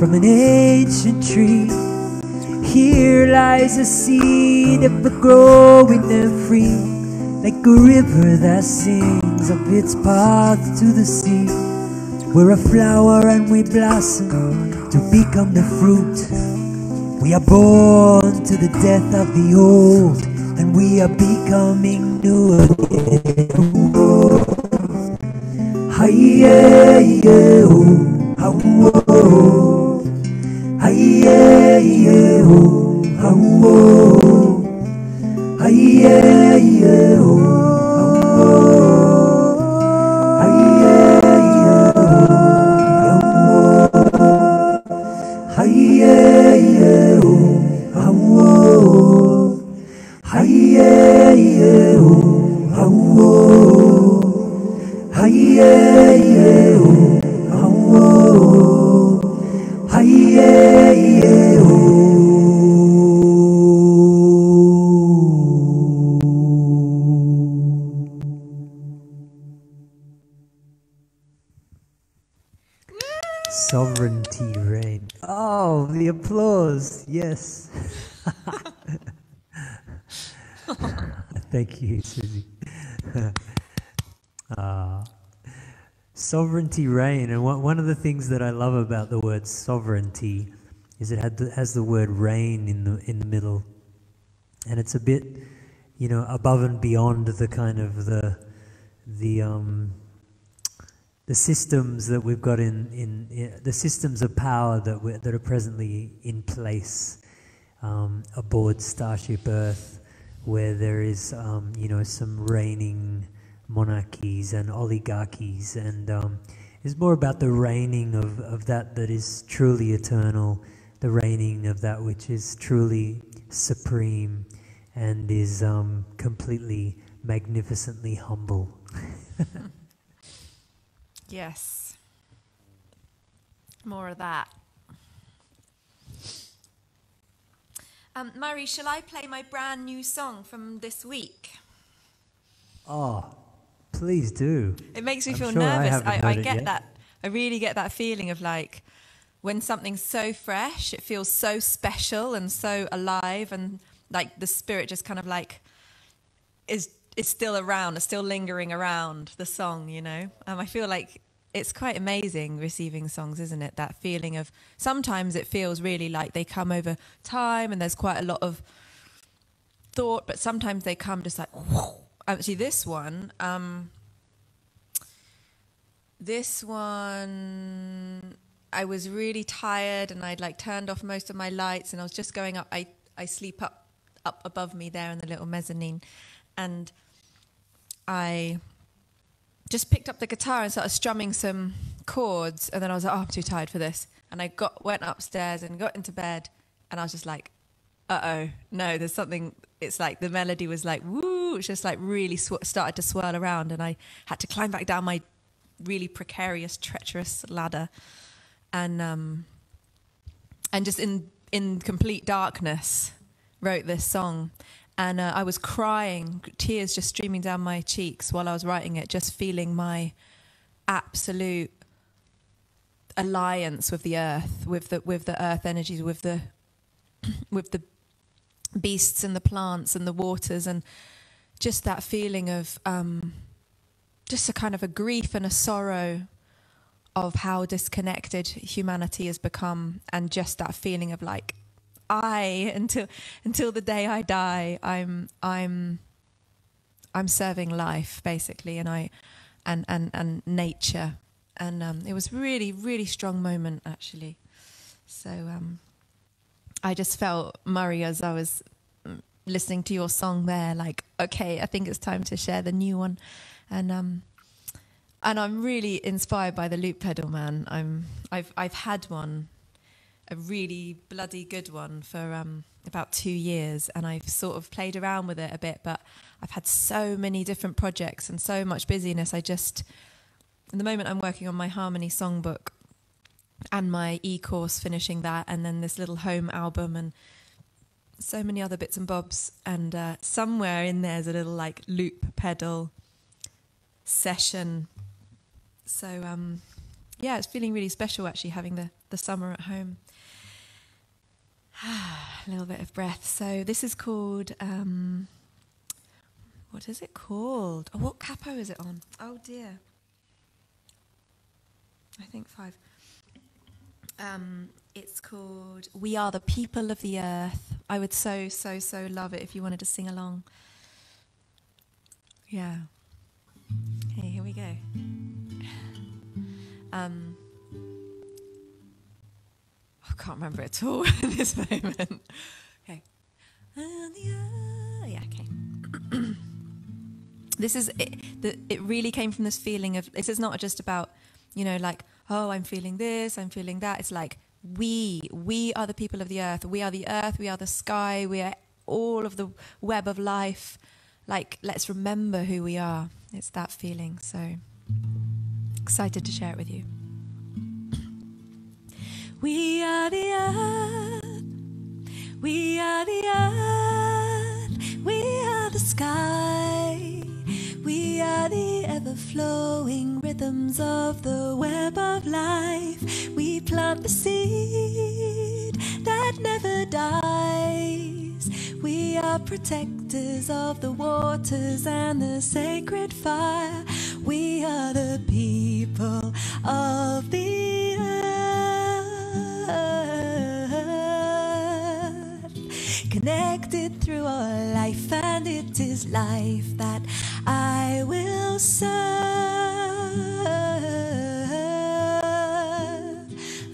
from an ancient tree. Here lies a seed ever growing and free, like a river that sings of its path to the sea. We're a flower and we blossom to become the fruit. We are born to the death of the old, and we are becoming new again. Hi, yeah, yeah, oh, oh, oh. Oh, oh, oh. Yeah, Yes. Thank you, Susie. uh, sovereignty reign. And one, of the things that I love about the word sovereignty is it the, has the word reign in the, in the middle. And it's a bit, you know, above and beyond the kind of the, the, um, the systems that we've got in, in, in the systems of power that, that are presently in place um, aboard Starship Earth, where there is, um, you know, some reigning monarchies and oligarchies, and um, it's more about the reigning of, of that that is truly eternal, the reigning of that which is truly supreme and is um, completely magnificently humble. yes. More of that. Um, Murray, shall I play my brand new song from this week? Oh, please do. It makes me I'm feel sure I nervous. I, I it get that. I really get that feeling of like when something's so fresh, it feels so special and so alive, and like the spirit just kind of like is is still around, is still lingering around the song. You know, um, I feel like it's quite amazing receiving songs, isn't it? That feeling of sometimes it feels really like they come over time, and there's quite a lot of thought, but sometimes they come just like. Actually, this one. Um, this one, I was really tired and I'd like turned off most of my lights and I was just going up. I, I sleep up, up above me there in the little mezzanine. And I just picked up the guitar and started strumming some chords. And then I was like, oh, I'm too tired for this. And I got, went upstairs and got into bed. And I was just like, uh oh, no, there's something. It's like the melody was like, woo, it's just like really sw- started to swirl around. And I had to climb back down my really precarious, treacherous ladder, and um, and just in in complete darkness wrote this song, and uh, I was crying, tears just streaming down my cheeks while I was writing it, just feeling my absolute alliance with the earth, with the with the earth energies, with the with the beasts and the plants and the waters, and just that feeling of. Um, just a kind of a grief and a sorrow of how disconnected humanity has become and just that feeling of like I until until the day I die I'm I'm I'm serving life basically and I and and and nature. And um, it was really really strong moment actually. So um, I just felt Murray as I was mm, listening to your song there like okay I think it's time to share the new one. And um and I'm really inspired by the loop pedal man. I'm I've I've had one, a really bloody good one for um, about two years, and I've sort of played around with it a bit. But I've had so many different projects and so much busyness. I just, at the moment, I'm working on my harmony songbook and my e-course, finishing that, and then this little home album and so many other bits and bobs. And uh, somewhere in there's a little like loop pedal session. So um, yeah, it's feeling really special actually having the, the summer at home. a little bit of breath. So this is called um, what is it called? Oh, what capo is it on? Oh dear. I think five. Um, it's called "We Are the People of the Earth." I would so so so love it if you wanted to sing along. Yeah. Okay, here we go. Um, can't remember at all in this moment. Okay. Yeah, okay. this is it, the, it really came from this feeling of this is not just about, you know, like, oh, I'm feeling this, I'm feeling that. It's like we, we are the people of the earth. We are the earth, we are the sky, we are all of the web of life. Like, let's remember who we are. It's that feeling. So excited to share it with you. We are the earth. We are the earth. We are the sky. We are the ever flowing rhythms of the web of life. We plant the seed that never dies. We We are protectors of the waters and the sacred fire. We are the people of the Connected through our life, and it is life that I will serve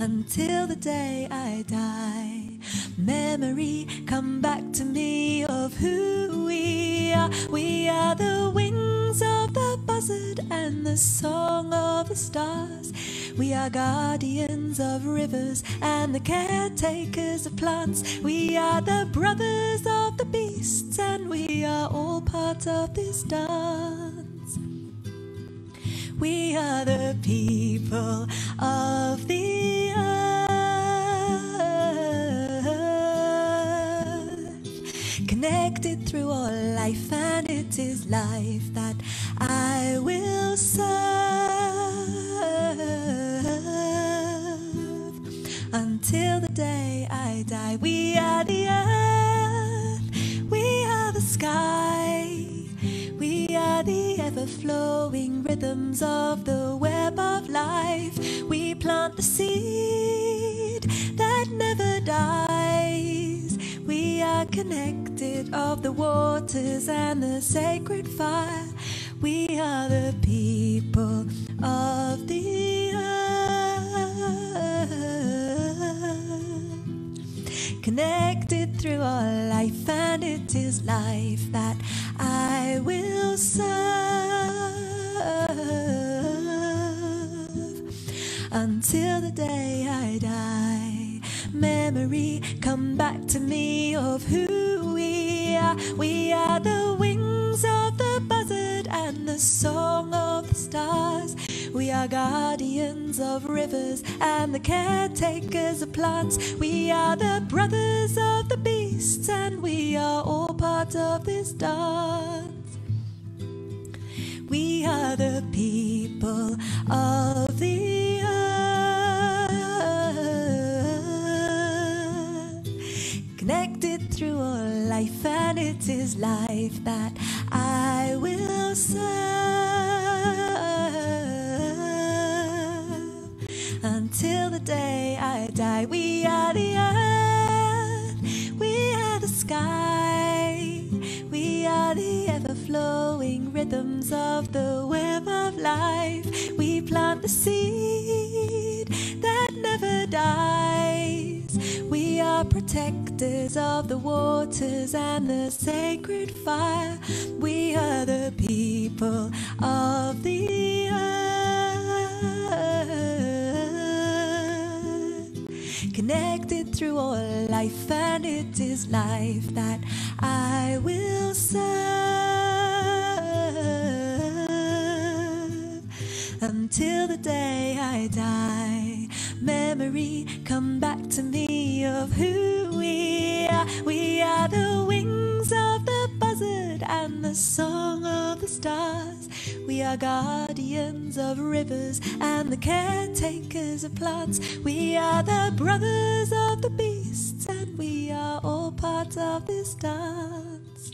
until the day I die. Memory, come back to me of who we are. We are the of the buzzard and the song of the stars. We are guardians of rivers and the caretakers of plants. We are the brothers of the beasts, and we are all part of this dance. We are the people of the earth, connected through all life, and it is life that I will serve until the day I die. We are the earth, we are the sky, we are the ever flowing rhythms of the web of life. We plant the seed that never dies. We are connected of the waters and the sacred fire. We are the people of the earth connected through all life, and it is life that I will serve until the day I die. Memory, come back to me of who we are. We are the wings of the buzzard and the song of the stars. We are guardians of rivers and the caretakers of plants. We are the brothers of the beasts, and we are all part of this dance. We are the people of the through all life, and it is life that I will serve until the day I die. We are the earth, we are the sky, we are the ever flowing rhythms of the web of life. We plant the seed that never dies. We are protectors of the waters and the sacred fire. We are the people of the earth, connected through all life, and it is life that I will serve until the day I die. Memory, come back to me of who we are. We are the wings of the buzzard and the song of the stars. We are guardians of rivers and the caretakers of plants. We are the brothers of the beasts, and we are all part of this dance.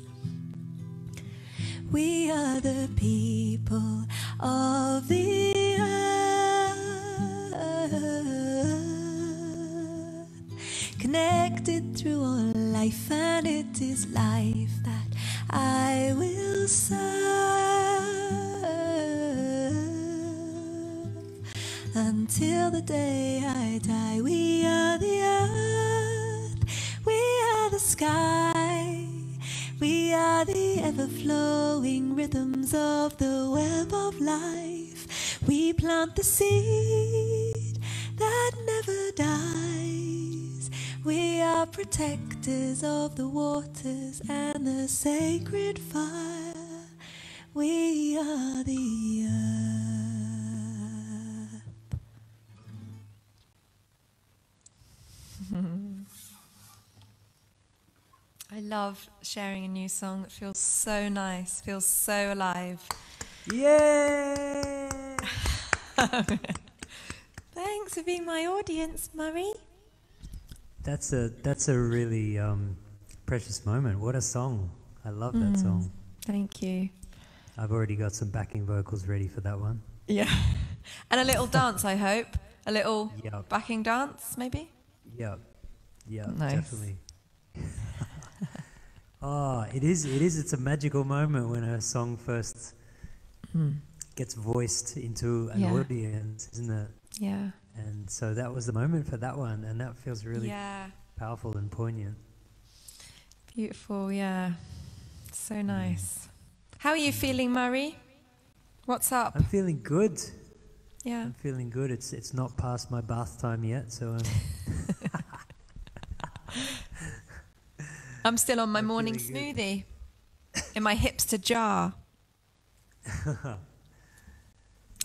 We are the people of the connected through all life, and it is life that I will serve until the day I die. We are the earth, we are the sky, we are the ever flowing rhythms of the web of life. We plant the seed that never dies. We are protectors of the waters and the sacred fire. We are the earth. I love sharing a new song. It feels so nice, feels so alive. Yay! Thanks for being my audience, Murray. That's a that's a really um, precious moment. What a song. I love Mm. that song. Thank you. I've already got some backing vocals ready for that one. Yeah. And a little dance, I hope. A little Yep. backing dance, maybe? Yeah, Yep, Nice. definitely. oh, it is it is it's a magical moment when a song first gets voiced into an Yeah. audience, isn't it? Yeah. And so that was the moment for that one and that feels really Yeah. powerful and poignant. Beautiful, yeah. So mm. nice. How are you mm. feeling, Murray? What's up? I'm feeling good. Yeah. I'm feeling good. It's it's not past my bath time yet, so I'm I'm still on my I'm morning smoothie in my hipster jar.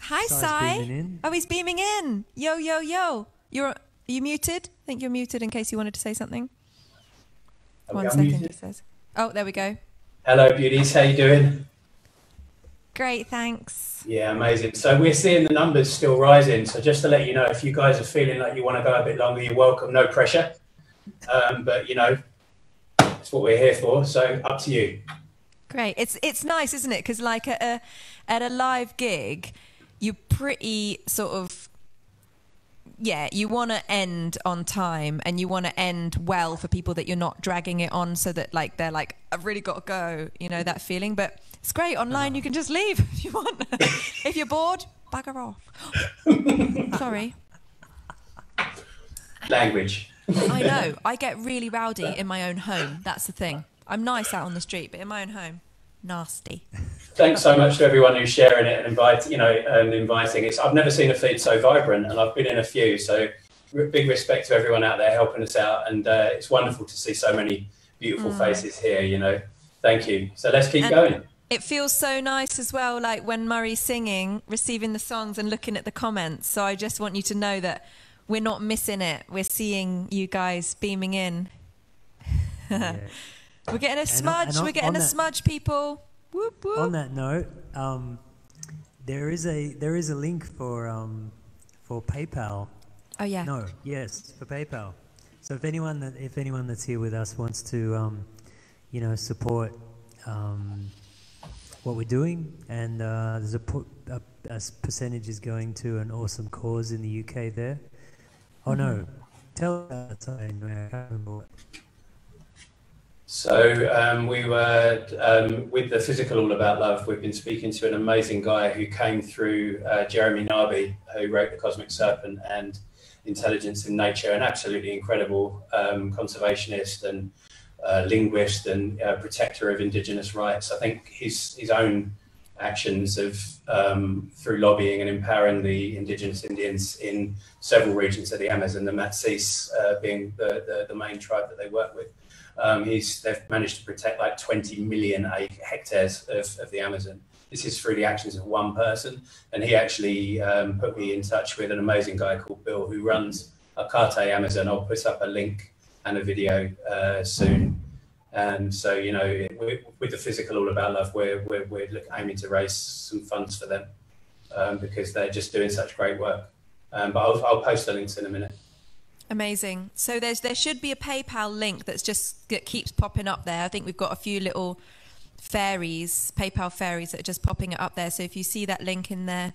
Hi, Sai's Sai. Oh, he's beaming in. Yo, yo, yo. You're are you muted? I think you're muted in case you wanted to say something. Are we One second, unmuted? he says. Oh, there we go. Hello, beauties. How you doing? Great, thanks. Yeah, amazing. So we're seeing the numbers still rising. So just to let you know, if you guys are feeling like you want to go a bit longer, you're welcome. No pressure. Um, but you know, that's what we're here for. So up to you. Great. It's it's nice, isn't it? Because like at a at a live gig, you pretty sort of yeah, you want to end on time and you want to end well for people that you're not dragging it on so that like they're like I've really got to go, you know that feeling. But it's great online. You can just leave if you want. if you're bored, bugger off. Sorry. Language. I know. I get really rowdy in my own home. That's the thing. I'm nice out on the street, but in my own home, nasty. Thanks so much to everyone who's sharing it and invite, you know, and inviting. It's I've never seen a feed so vibrant, and I've been in a few. So r- big respect to everyone out there helping us out, and uh, it's wonderful to see so many beautiful faces here. You know, thank you. So let's keep And- going. It feels so nice as well, like when Murray's singing, receiving the songs and looking at the comments. So I just want you to know that we're not missing it. We're seeing you guys beaming in. Yeah. We're getting a on- smudge. and on- we're getting a that- smudge, people. Whoop whoop. On that note, um, there is a there is a link for um, for PayPal. oh yeah. No, yes, for PayPal. So if anyone that if anyone that's here with us wants to, um, you know, support um, what we're doing, and uh, there's a, a, a percentage is going to an awesome cause in the UK there. Oh no, tell us. I can't remember what- So um, we were um, with the physical all about love. We've been speaking to an amazing guy who came through uh, Jeremy Narby, who wrote the Cosmic Serpent and Intelligence in Nature, an absolutely incredible um, conservationist and uh, linguist and uh, protector of Indigenous rights. I think his his own actions of um, through lobbying and empowering the Indigenous Indians in several regions of the Amazon, the Matsés uh, being the, the the main tribe that they work with. Um, he's they've managed to protect like 20 million hectares of, of the Amazon. This is through the actions of one person, and he actually um, put me in touch with an amazing guy called Bill who runs Acaté Amazon. I'll put up a link and a video uh, soon. And so, you know, it- with, with the physical all about love, we're we're, we're look, aiming to raise some funds for them um, because they're just doing such great work. Um, but I'll, I'll post the links in a minute. Amazing. So there's there should be a PayPal link that's just that keeps popping up there. I think we've got a few little fairies, PayPal fairies that are just popping it up there. So if you see that link in there,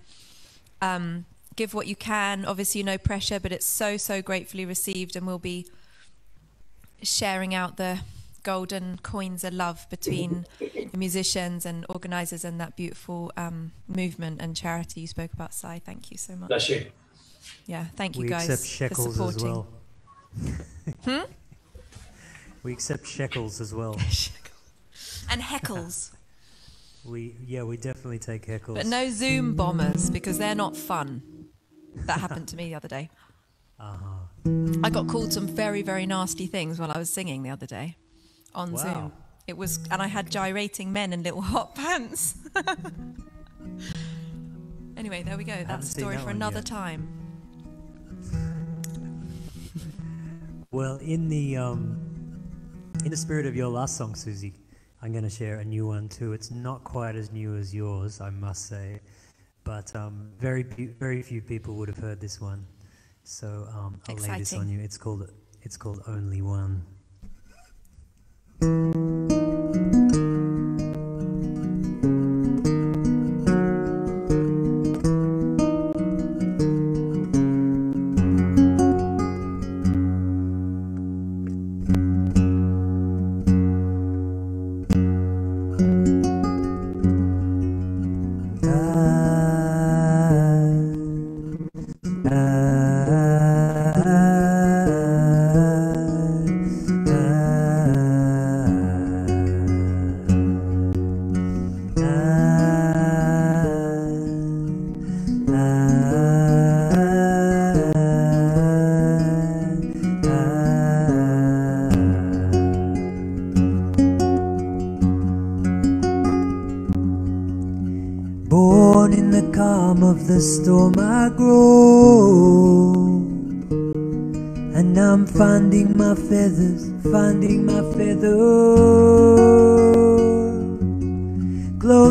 um, give what you can. Obviously, no pressure, but it's so so gratefully received, and we'll be sharing out the golden coins of love between the musicians and organisers and that beautiful um, movement and charity you spoke about. Sai, thank you so much. Bless you. Yeah, thank you we guys accept for shekels as supporting. well. Hmm? We accept shekels as well. and heckles. We yeah, we definitely take heckles. But no Zoom bombers because they're not fun. That happened to me the other day. Uh-huh. I got called some very, very nasty things while I was singing the other day on Wow. Zoom. It was, and I had gyrating men in little hot pants. anyway, there we go. That's a story that for another yet. time. Well, in the um, in the spirit of your last song, Susie, I'm going to share a new one too. It's not quite as new as yours, I must say, but um, very very few people would have heard this one. So um, I'll lay this on you. It's called it's called Only One.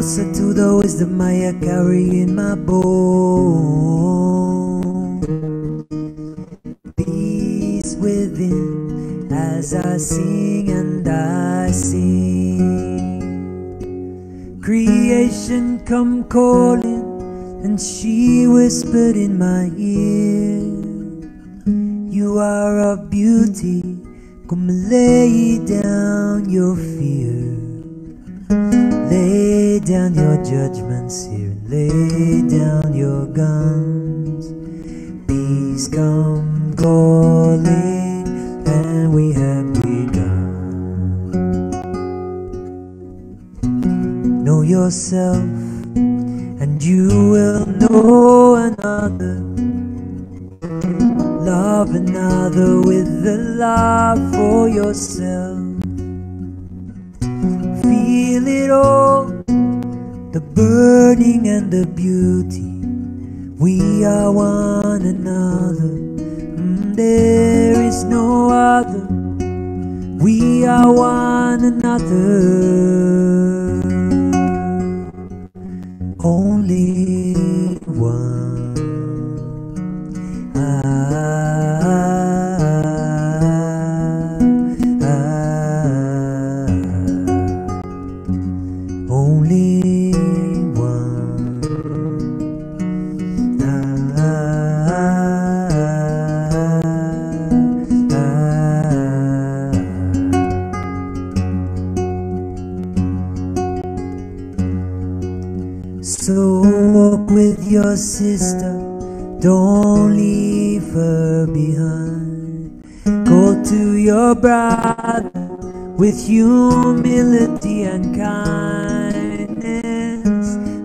Closer to the wisdom I carry in my bones. Your sister, don't leave her behind. Go to your brother with humility and kindness,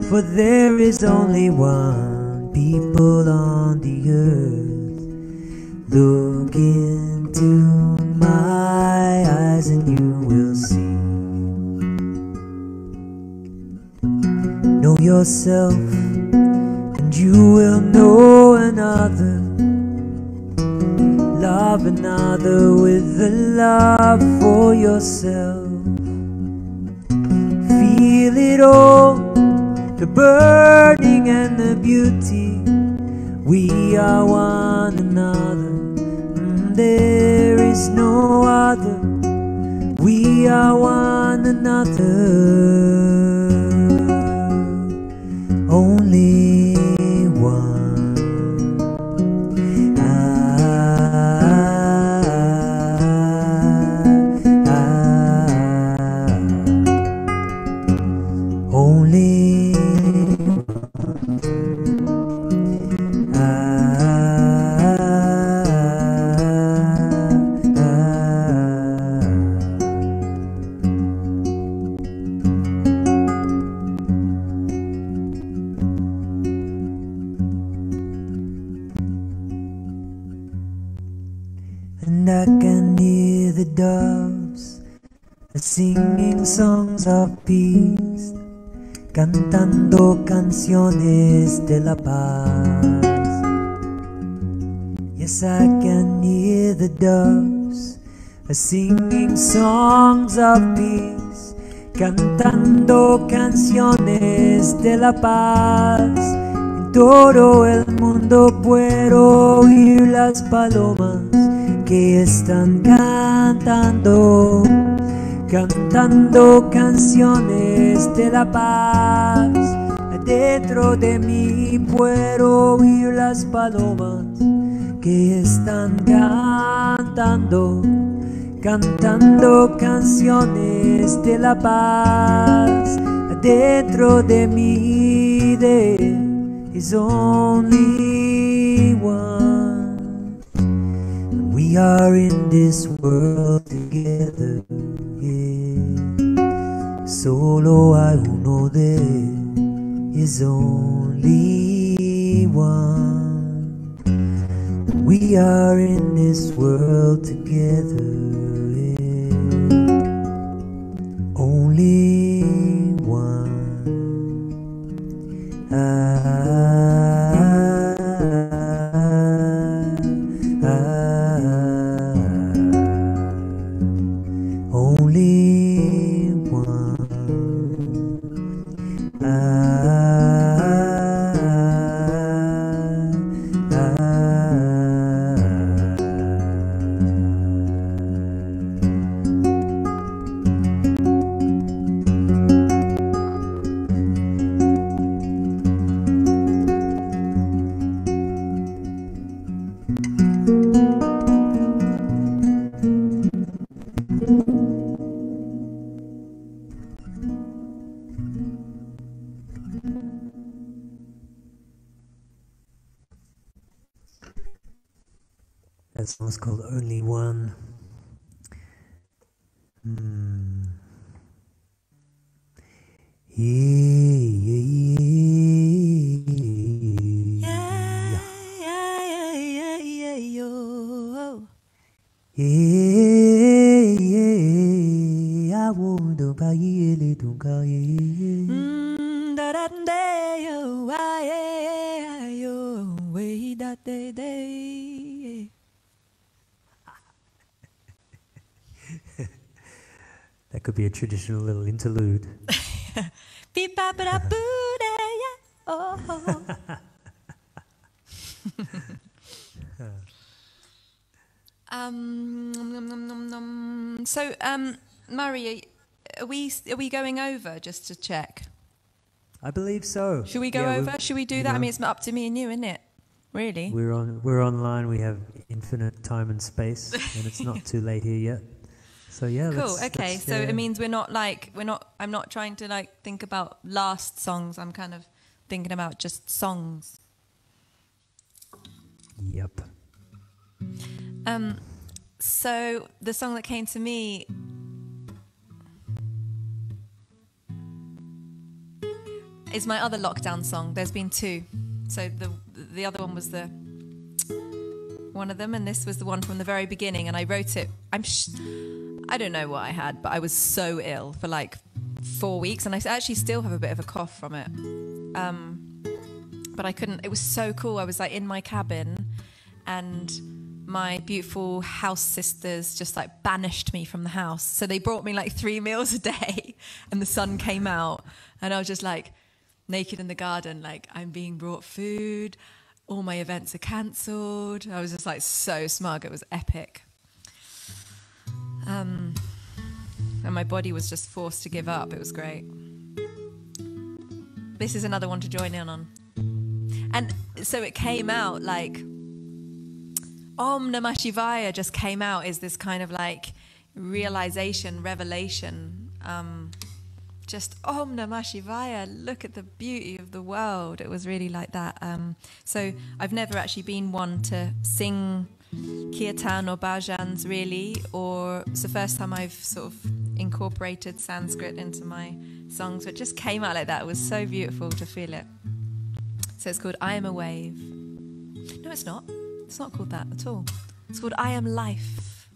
for there is only one people on the earth. Look into my eyes and you will see. Know yourself, you will know another. Love another with the love for yourself. Feel it all the burning and the beauty. We are one another, Mm, there is no other. We are one another cantando canciones de la paz. Yes, I can hear the doves singing songs of peace, cantando canciones de la paz. En todo el mundo puedo oír las palomas que están cantando cantando canciones de la paz. Dentro de mí puedo oír las palomas que están cantando, cantando canciones de la paz. Dentro de mí there is only We are in this world together. Yeah. Solo hay uno there is only one. We are in this world together. Only one. Ah, could be a traditional little interlude. Beep ba ba da boo da yeah. Oh. um, nom, nom, nom, nom. So, um, Murray, are we are we going over just to check? I believe so. Should we go Yeah, over? Should we do that? I mean, it's up to me and you, isn't it? Really? We're on. We're online. We have infinite time and space, and it's not too late here yet. So yeah. Cool. let's- Okay. let's, So yeah. it means we're not like we're not. I'm not trying to like think about last songs. I'm kind of thinking about just songs. Yep. Um, so the song that came to me is my other lockdown song. There's been two. So the the other one was the one of them, and this was the one from the very beginning. And I wrote it. I'm sh- I don't know what I had, but I was so ill for like four weeks, and I actually still have a bit of a cough from it. Um, but I couldn't. It was so cool. I was like in my cabin, and my beautiful house sisters just like banished me from the house. So they brought me like three meals a day, and the sun came out, and I was just like naked in the garden, like I'm being brought food. All my events are cancelled. I was just like so smug. It was epic. Um, and my body was just forced to give up. It was great. This is another one to join in on. And so it came out like Om Namah Shivaya just came out is this kind of like realization, revelation. Um, just Om Namah Shivaya, look at the beauty of the world. It was really like that. Um, so I've never actually been one to sing kirtan or bhajans really, or it's the first time I've sort of incorporated Sanskrit into my songs. But just came out like that. It was so beautiful to feel it. So it's called I Am a Wave. No, it's not. It's not called that at all. It's called I Am Life.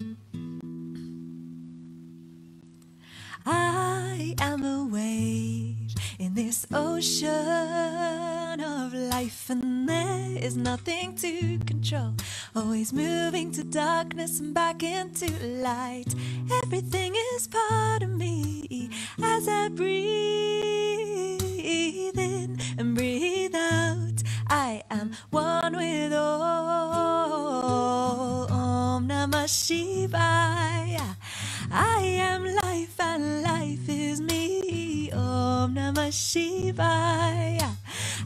I am a wave in this ocean of life, and there is nothing to control. Always moving to darkness and back into light. Everything is part of me as I breathe in and breathe out. I am one with all. Om Namah Shivaya. I am life and life is me. Om Namah Shivaya.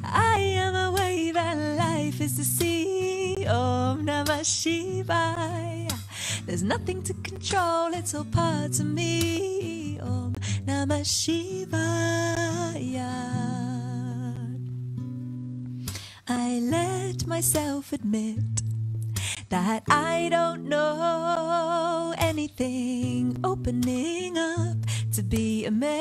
I am a wave and life is the sea. Om Namah Shivaya. There's nothing to control, it's all part of me. Om Namah Shivaya. I let myself admit that I don't know anything, opening up to be amazed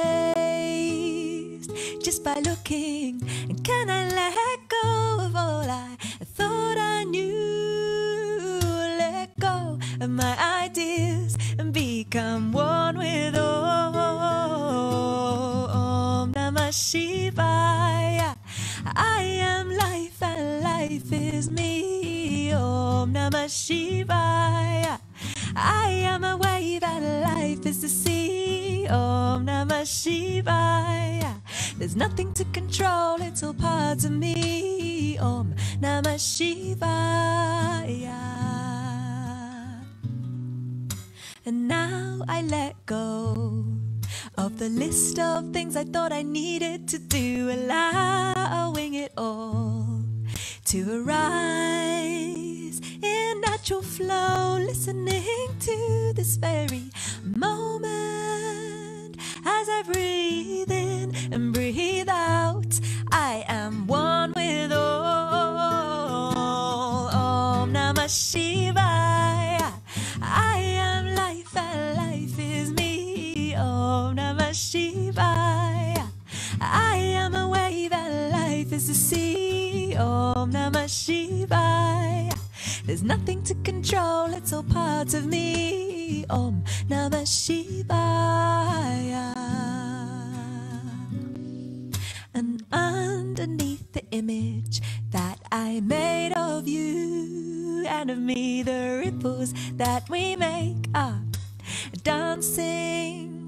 just by looking. And can I let go of all I thought I knew? Let go of my ideas and become one with all. Om Namah Shivaya. I am life and life is me. Om Namah Shivaya. I am a wave and life is the sea. Om Namah Shivaya. There's nothing to control, it's all part of me. Om Namah Shivaya. And now I let go of the list of things I thought I needed to do, allowing it all to arise in natural flow, listening to this very moment as I breathe in and breathe out. I am one with all. Om Namah Shivaya. I am life and life. Om Namah Shivaya. I am a wave and life is the sea. Om Namah Shivaya. There's nothing to control, it's all part of me. Om Namah Shivaya. And underneath the image that I made of you and of me, the ripples that we make are dancing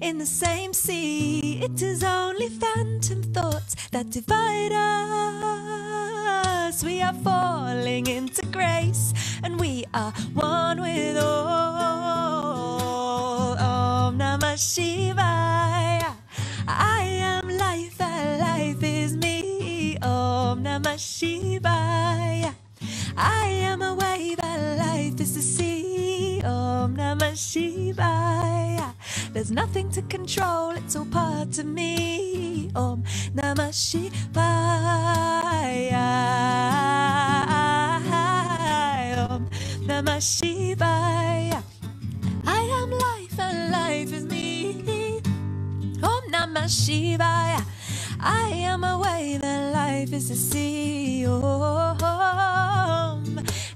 in the same sea. It is only phantom thoughts that divide us. We are falling into grace and we are one with all. Om Namah Shivaya. I am life and life is me. Om Namah Shivaya. I am a wave and life is the sea. Om Namah Shivaya. There's nothing to control, it's all part of me. Om Namah Shivaya. Om Namah Shivaya. I am life and life is me. Om Namah Shivaya. I am a wave and life is the sea. Om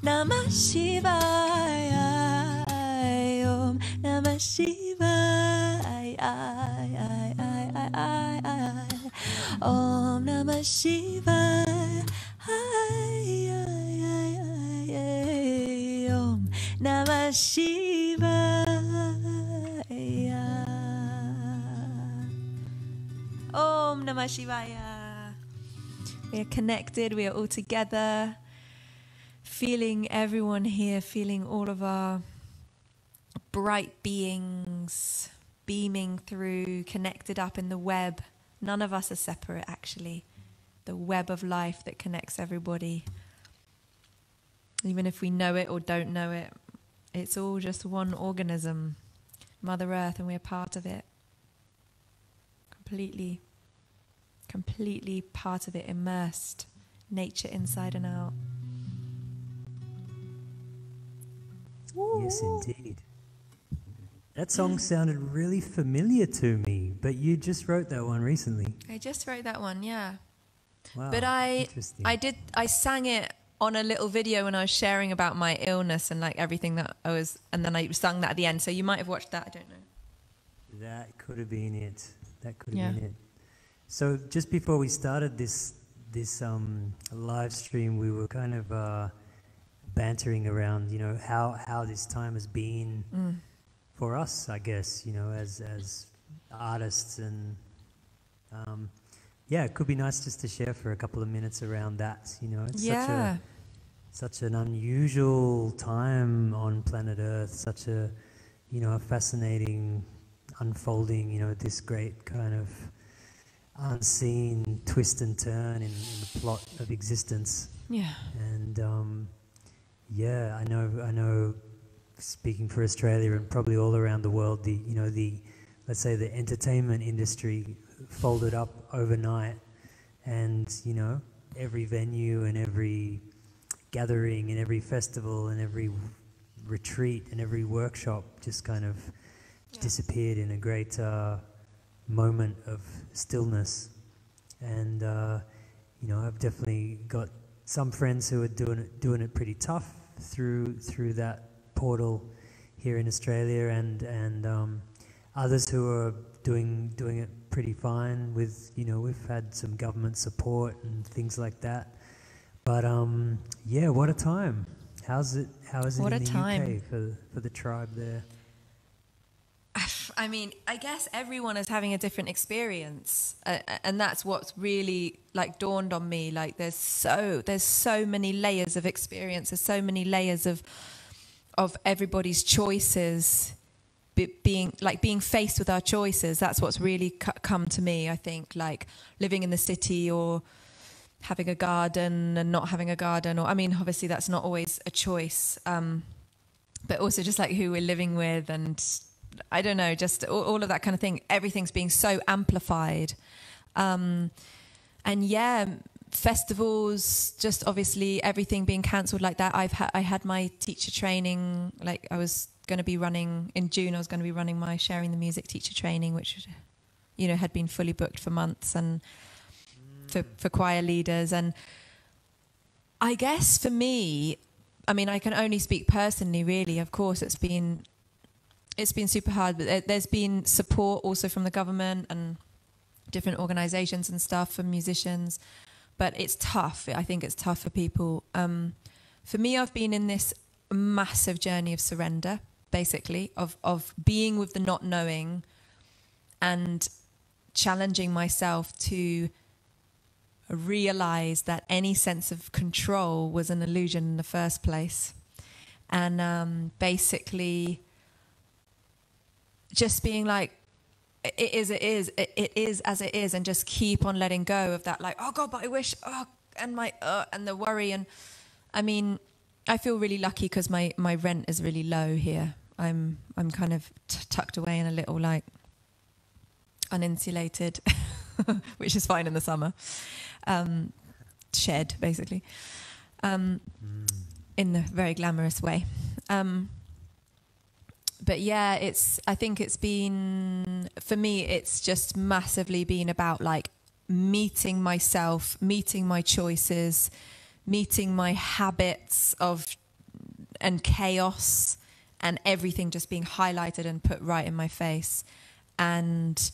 Namah Shivaya. Om Namah Shivaya. Om Namah Shivaya. Om Namah Shivaya. Om Namah Shivaya. We are connected, we are all together, feeling everyone here, feeling all of our bright beings beaming through, connected up in the web. None of us are separate, actually. The web of life that connects everybody. Even if we know it or don't know it, it's all just one organism, Mother Earth, and we're part of it. Completely, completely part of it, immersed, nature inside and out. Yes, indeed. That song sounded really familiar to me, but you just wrote that one recently. I just wrote that one, yeah. Wow. But I. I did I sang it on a little video when I was sharing about my illness and like everything that I was and then I sung that at the end. So you might have watched that, I don't know. That could have been it. That could have Yeah. been it. So just before we started this this um, live stream, we were kind of uh, bantering around, you know, how how this time has been Mm. For us, I guess, you know, as as artists and um, yeah, it could be nice just to share for a couple of minutes around that. You know, it's such a such an unusual time on planet Earth, such a you know a fascinating unfolding. You know, this great kind of unseen twist and turn in, in the plot of existence. Yeah. And um, yeah, I know, I know. Speaking for Australia and probably all around the world, the you know the let's say the entertainment industry folded up overnight, and you know every venue and every gathering and every festival and every retreat and every workshop just kind of Yeah. disappeared in a great uh, moment of stillness. And uh, you know, I've definitely got some friends who are doing it doing it pretty tough through through that portal here in Australia, and and um, others who are doing doing it pretty fine. With you know, we've had some government support and things like that. But um, yeah, what a time! How's it? How is it What in a the time. UK for for the tribe there? I mean, I guess everyone is having a different experience, uh, and that's what's really like dawned on me. Like, there's so there's so many layers of experience. There's so many layers of of everybody's choices be, being like being faced with our choices. That's what's really come to me. I think like living in the city or having a garden and not having a garden, or I mean, obviously that's not always a choice. Um, but also just like who we're living with and I don't know, just all, all of that kind of thing. Everything's being so amplified. Um, and yeah, festivals, just obviously everything being cancelled like that. I've had I had my teacher training, like I was going to be running in June. I was going to be running my sharing the music teacher training, which you know had been fully booked for months and for mm. for choir leaders. And I guess for me, I mean, I can only speak personally, really. Of course, it's been it's been super hard, but there- there's been support also from the government and different organizations and stuff for musicians. But it's tough. I think it's tough for people. Um, for me, I've been in this massive journey of surrender, basically, of of being with the not knowing, and challenging myself to realize that any sense of control was an illusion in the first place. And um, basically, just being like, it is, it is, it, it is as it is, and just keep on letting go of that, like, oh God, but I wish, oh, and my, uh, and the worry. And I mean, I feel really lucky because my, my rent is really low here. I'm, I'm kind of t- tucked away in a little, like, uninsulated, which is fine in the summer, um, shed, basically, um, in a very glamorous way. Um, but yeah, it's. I think it's been for me. It's just massively been about like meeting myself, meeting my choices, meeting my habits of and chaos, and everything just being highlighted and put right in my face, and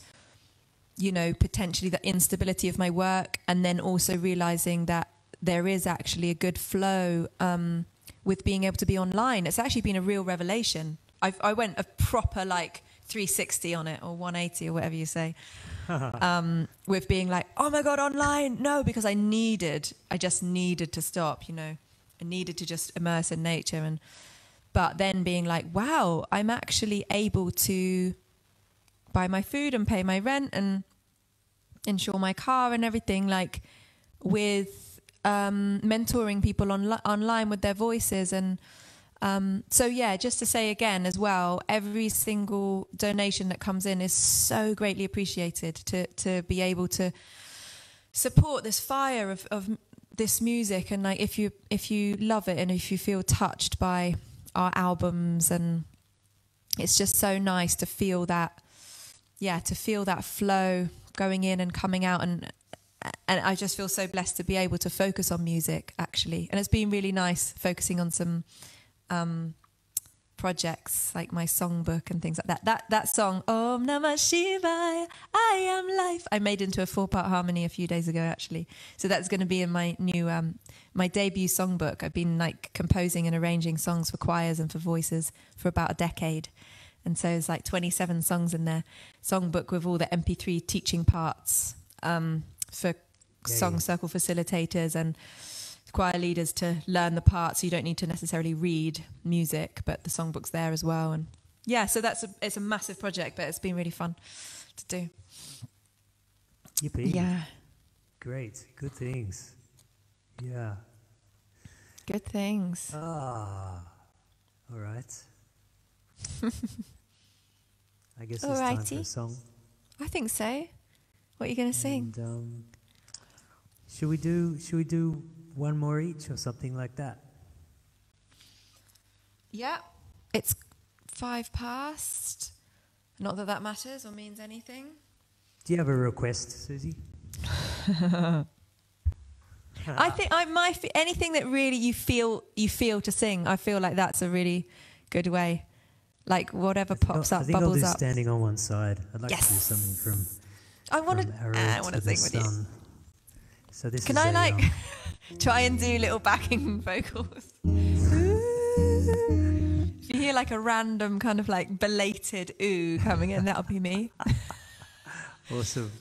you know potentially the instability of my work, and then also realizing that there is actually a good flow um, with being able to be online. It's actually been a real revelation. I've, I went a proper like 360 on it or 180 or whatever you say, um, with being like, oh my god, online, no, because I needed, I just needed to stop. You know, I needed to just immerse in nature and. But then being like, wow, I'm actually able to buy my food and pay my rent and insure my car and everything like with um, mentoring people onli- online with their voices and um, so yeah just to say again as well every single donation that comes in is so greatly appreciated to to be able to support this fire of, of this music. And like if you if you love it and if you feel touched by our albums and it's just so nice to feel that yeah to feel that flow going in and coming out. And and I just feel so blessed to be able to focus on music actually. And it's been really nice focusing on some um projects like my songbook and things like that. That that song Om Namah Shivaya I am life. I made into a four part harmony a few days ago actually. So that's going to be in my new um my debut songbook. I've been like composing and arranging songs for choirs and for voices for about a decade. And so it's like 27 songs in there. Songbook with all the mp3 teaching parts um, for song circle facilitators and choir leaders to learn the parts so you don't need to necessarily read music but the songbook's there as well and yeah so that's a, it's a massive project but it's been really fun to do Yippee. Yeah. Great. Good things. Yeah. Good things. Ah. All right. I guess it's time for a song. I think so. What are you going to sing? Um, should we do? Should we do one more each or something like that? Yeah. It's five past. Not that that matters or means anything. Do you have a request, Susie? I think I my anything that really you feel you feel to sing. I feel like that's a really good way. Like whatever pops I'll- I up, think I'll bubbles do up. standing on one side. I'd like to do something from. I want to. I want to the sing with you. Sun. So this Can is I a, like um, try and do little backing vocals? if you hear like a random kind of like belated ooh coming in, that'll be me. awesome.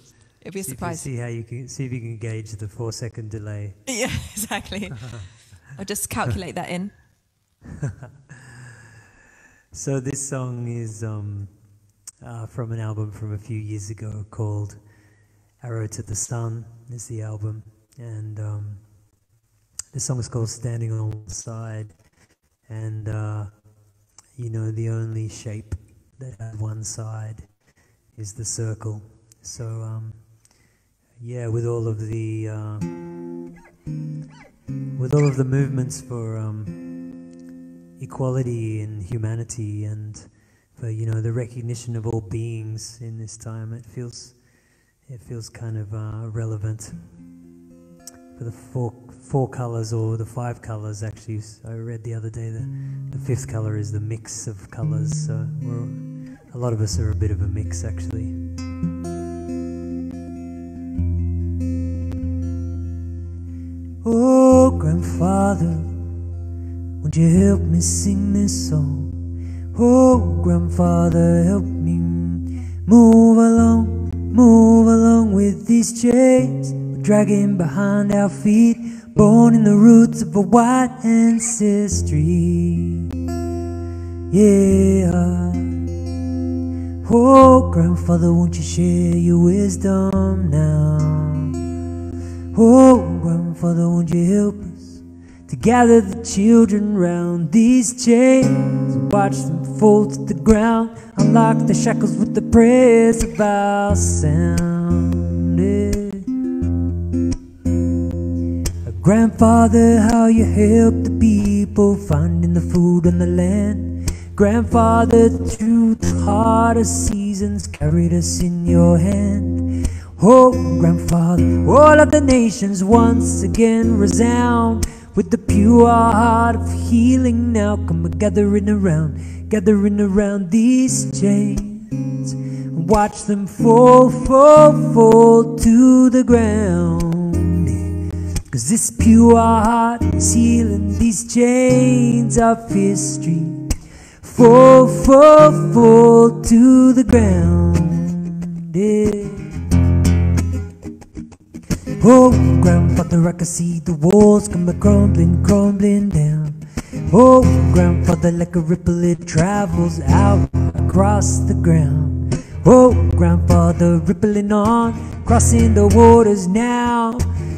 It'll be a See, surprise. see how you can see if you can gauge the four second delay. Yeah, exactly. I'll just calculate that in. So this song is um, uh, from an album from a few years ago called "Arrow to the Sun." Is the album, and um, the song is called "Standing on One Side." And uh, you know, the only shape that has one side is the circle. So um, yeah, with all of the uh, with all of the movements for. Um, equality and humanity and for you know the recognition of all beings in this time it feels it feels kind of uh, relevant for the four four colors or the five colors actually. I read the other day that the fifth color is the mix of colors so a lot of us are a bit of a mix actually. Oh grandfather won't you help me sing this song? Oh, grandfather, help me move along, move along with these chains dragging behind our feet, born in the roots of a white ancestry. Yeah. Oh, grandfather, won't you share your wisdom now? Oh, grandfather, won't you help us? to gather the children round these chains, watch them fall to the ground, unlock the shackles with the prayers of our sound. Grandfather, how you help the people finding the food on the land. Grandfather, through the hardest seasons, carried us in your hand. Oh, grandfather, all of the nations once again resound with the pure heart of healing. Now come gathering around, gathering around these chains. Watch them fall, fall, fall to the ground. Cause this pure heart is healing these chains of history. Fall, fall, fall to the ground. Yeah. Oh, grandfather, I can see the walls come crumbling, crumbling down. Oh, grandfather, like a ripple, it travels out across the ground. Oh, grandfather, rippling on, crossing the waters now.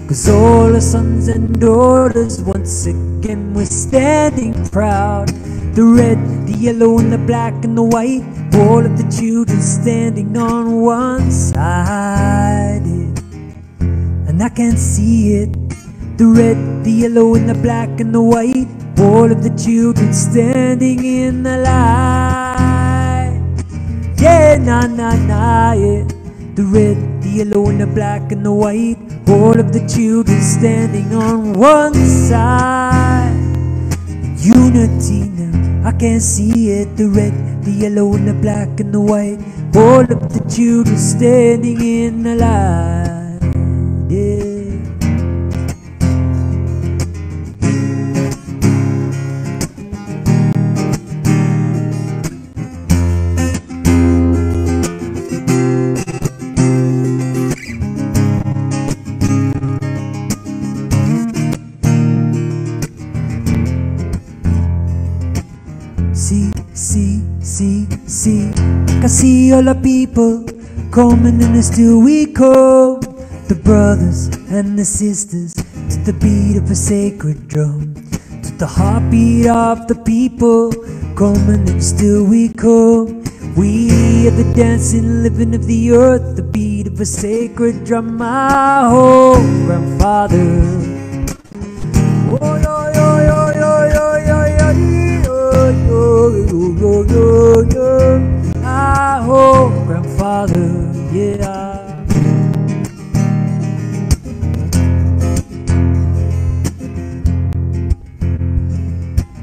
Cause all the sons and daughters, once again, we're standing proud. The red, the yellow, and the black, and the white. All of the children standing on one side. and I can see it. The red, the yellow, and the black, and the white. All of the children standing in the light. Yeah, na na na, yeah. The red, the yellow, and the black, and the white. All of the children standing on one side. Unity now, I can see it. The red, the yellow, and the black, and the white. All of the children standing in the light. Yeah. All the people coming and still we come. the brothers and the sisters to the beat of a sacred drum, to the heartbeat of the people coming and still we come. We are the dancing, living of the earth, the beat of a sacred drum, my home, grandfather. Oh, my grandfather, yeah.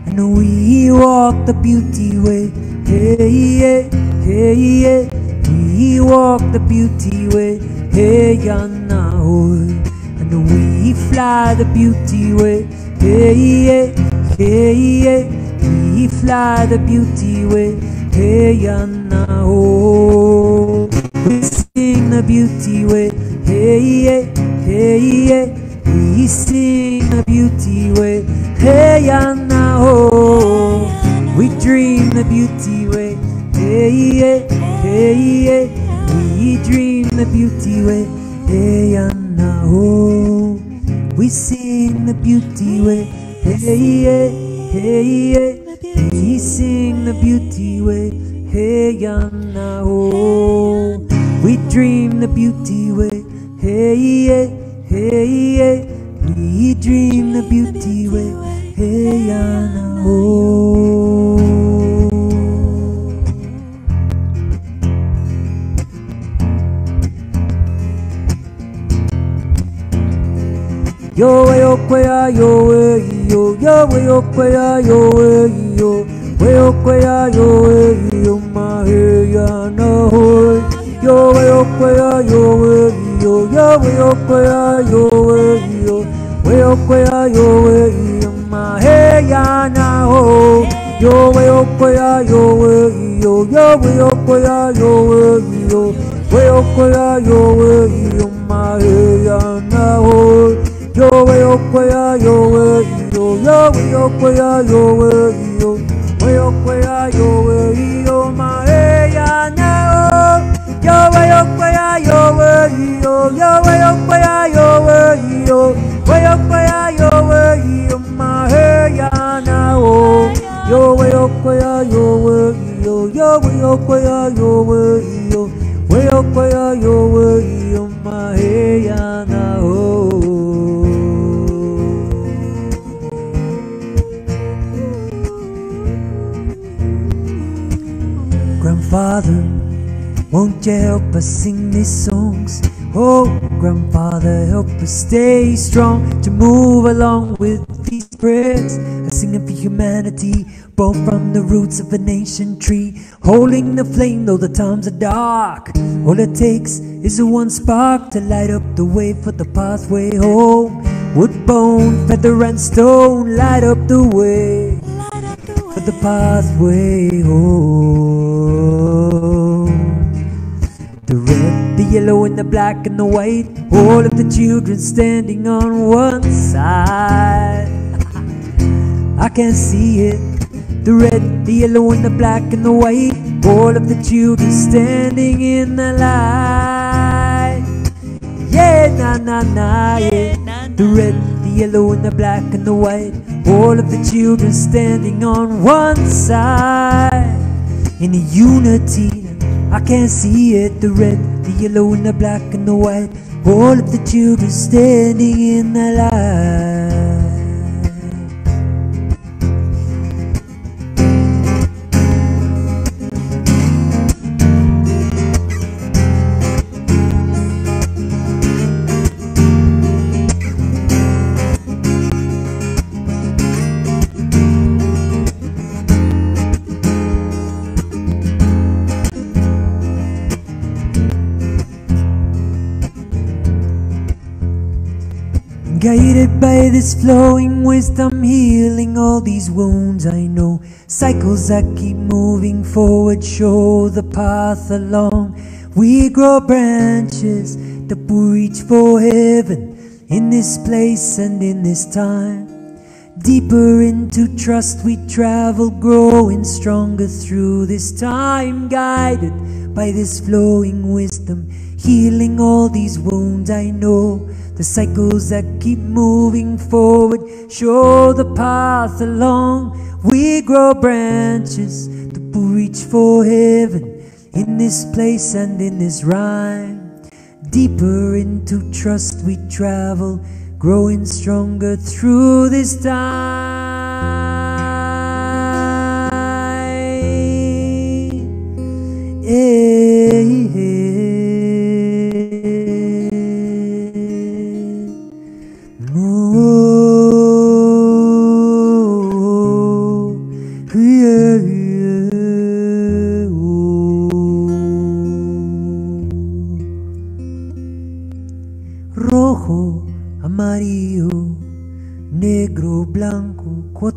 And we walk the beauty way, hey, yeah, hey, yeah. We walk the beauty way, hey, yana, hoy. And we fly the beauty way, hey, yeah, hey, yeah. We fly the beauty way, hey. We sing the beauty way, hey, yeah, hey, yeah. We sing the beauty way, hey, oh. We dream the beauty way, hey, yeah, hey, yeah. We dream the beauty way, hey, oh. We sing the beauty way, hey, yeah, hey, yeah. We sing the beauty way, hey, yana, oh. We dream the beauty way, hey, yeah, hey, yeah. We dream the beauty way, hey, yana, oh. Yowe yokwea yowe yo Yowe yokwea yowe yo Weokwea yowe yo maheya nahoy Yowe yokwea yowe yo Yowe yokwea yowe yo Weokwea yowe yo maheya nahoy Yowe yokwea yowe yo Yowe yokwea yowe yo Weokwea yowe yo maheya nahoy Yowe okwea yowe iyo Yowe okwea yowe iyo We okwea yowe iyo ma e ya ne o Yowe okwea yowe iyo Yowe okwea yowe iyo We okwea yowe iyo ma e ya na o Yowe okwea yowe iyo Yowe okwea yowe iyo We okwea yowe Grandfather, won't you help us sing these songs? Oh, grandfather, help us stay strong to move along with these prayers. A singing for humanity, born from the roots of a nation tree, holding the flame though the times are dark. All it takes is one spark to light up the way for the pathway home. Wood, bone, feather, and stone light up the way the pathway home. The red, the yellow, and the black, and the white. All of the children standing on one side. I can see it. The red, the yellow, and the black, and the white. All of the children standing in the light. Yeah, na na na, yeah. The red, the yellow, and the black, and the white. All of the children standing on one side. In the unity, I can't see it. The red, the yellow, and the black, and the white. All of the children standing in the light. This flowing wisdom, healing all these wounds I know. Cycles that keep moving forward show the path along. We grow branches that will reach for heaven in this place and in this time. Deeper into trust we travel, growing stronger through this time, guided by this flowing wisdom, healing all these wounds. I know the cycles that keep moving forward show the path along. We grow branches to reach for heaven in this place and in this rhyme. Deeper into trust we travel, growing stronger through this time.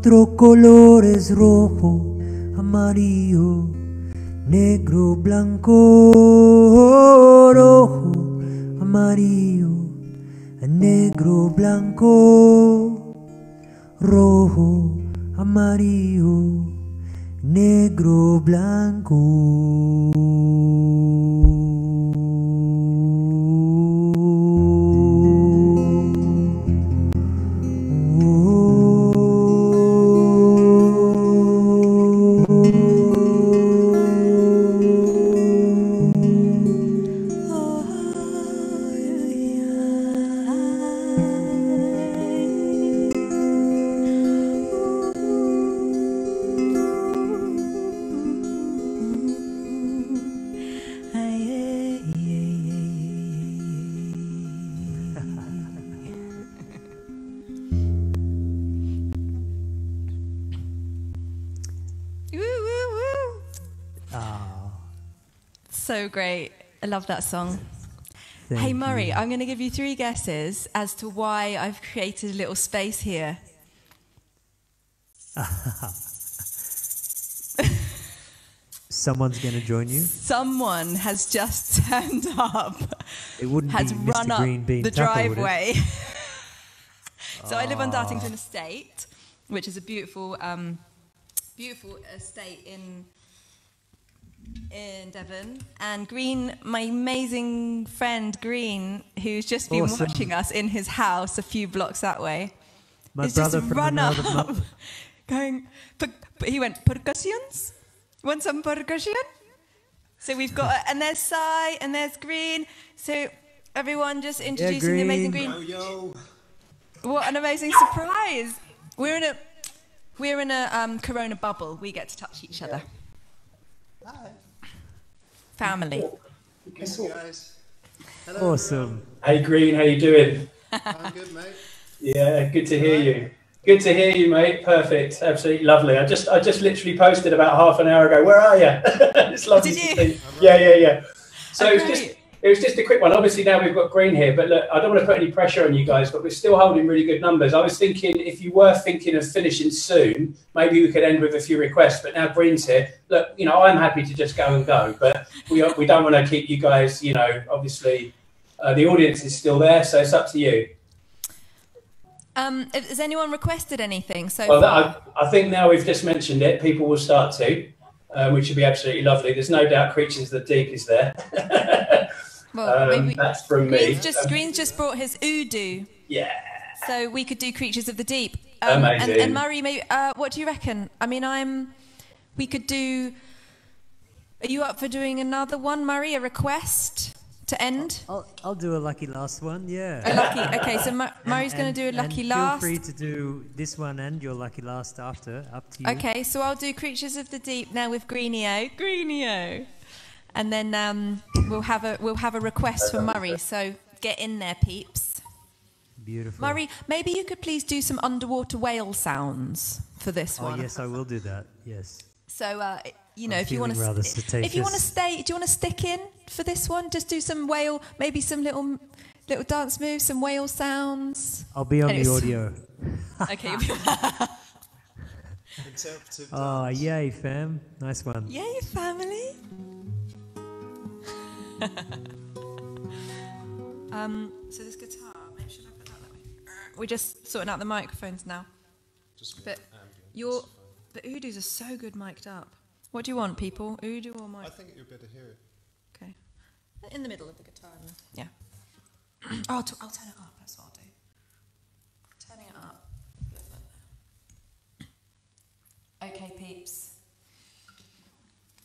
Blanco, cuatro colores, rojo, amarillo, negro, blanco, rojo, amarillo, negro, blanco, rojo, amarillo, negro, blanco. Love that song. thank hey, you. Murray, I'm going to give you three guesses as to why I've created a little space here. Someone's going to join you. Someone has just turned up, It wouldn't has be run Mr. up the driveway. so I live on Dartington Estate, which is a beautiful, um, beautiful estate in in Devon. And Green, my amazing friend Green, who's just been Awesome. watching us in his house a few blocks that way, My is just brother from run up, another going. He went percussions. Want some percussion? So we've got, and there's Sai, and there's Green. So everyone just introducing the amazing Green. Green. Yo, What an amazing surprise! We're in a we're in a um, Corona bubble. We get to touch each other. Family. Miss you guys. Hello, Awesome. Hey Green, how you doing? I'm good, mate. Yeah, good to hear you. Good to hear you, mate. Perfect, absolutely lovely. I just, I just literally posted about half an hour ago. Where are you? it's lovely Did to you? see. Yeah, yeah, yeah. So Oh, it just, great. It was just a quick one. Obviously now we've got Green here, but look, I don't want to put any pressure on you guys, but we're still holding really good numbers. I was thinking if you were thinking of finishing soon, maybe we could end with a few requests. But now Green's here. Look, you know, I'm happy to just go and go, but we we don't want to keep you guys. You know, obviously. Uh, the audience is still there, so it's up to you. Um, has anyone requested anything so Well? I, I think now we've just mentioned it, people will start to, um, which would be absolutely lovely. There's no doubt Creatures of the Deep is there. well, um, maybe that's from me. Green's just Um, Green's just brought his Udu. yeah. so we could do Creatures of the Deep. Um, and, Amazing. and Murray, maybe, uh, what do you reckon? I mean, I'm. We could do. Are you up for doing another one, Murray? A request to end? I'll, I'll do a lucky last one. A Yeah. lucky. Okay, so Mur- Murray's going to do a lucky and lucky feel last. free to do this one and your lucky last after. Up to you. Okay, so I'll do Creatures of the Deep now with Greenio. Greenio. And then um, we'll have a we'll have a request for Murray. So get in there, peeps. Beautiful. Murray, maybe you could please do some underwater whale sounds for this Oh one. yes, I will do that. Yes. So uh, you know, I'm if you want feeling rather to, if you want to stay, do you want to stick in for this one? Just do some whale, maybe some little little dance moves, some whale sounds. I'll be on Anyways. the audio. Okay. Interpretive Oh, yay, fam. Nice one. Yay, family. um, so this guitar, maybe should I put that that way? We're just sorting out the microphones now. Just But your, the Udus are so good mic'd up. What do you want, people? Udu or I think you're better hear it. Okay. In the middle of the guitar. Yeah. oh, I'll, t- I'll turn it up. That's what I'll do. Turning it up. Okay, peeps.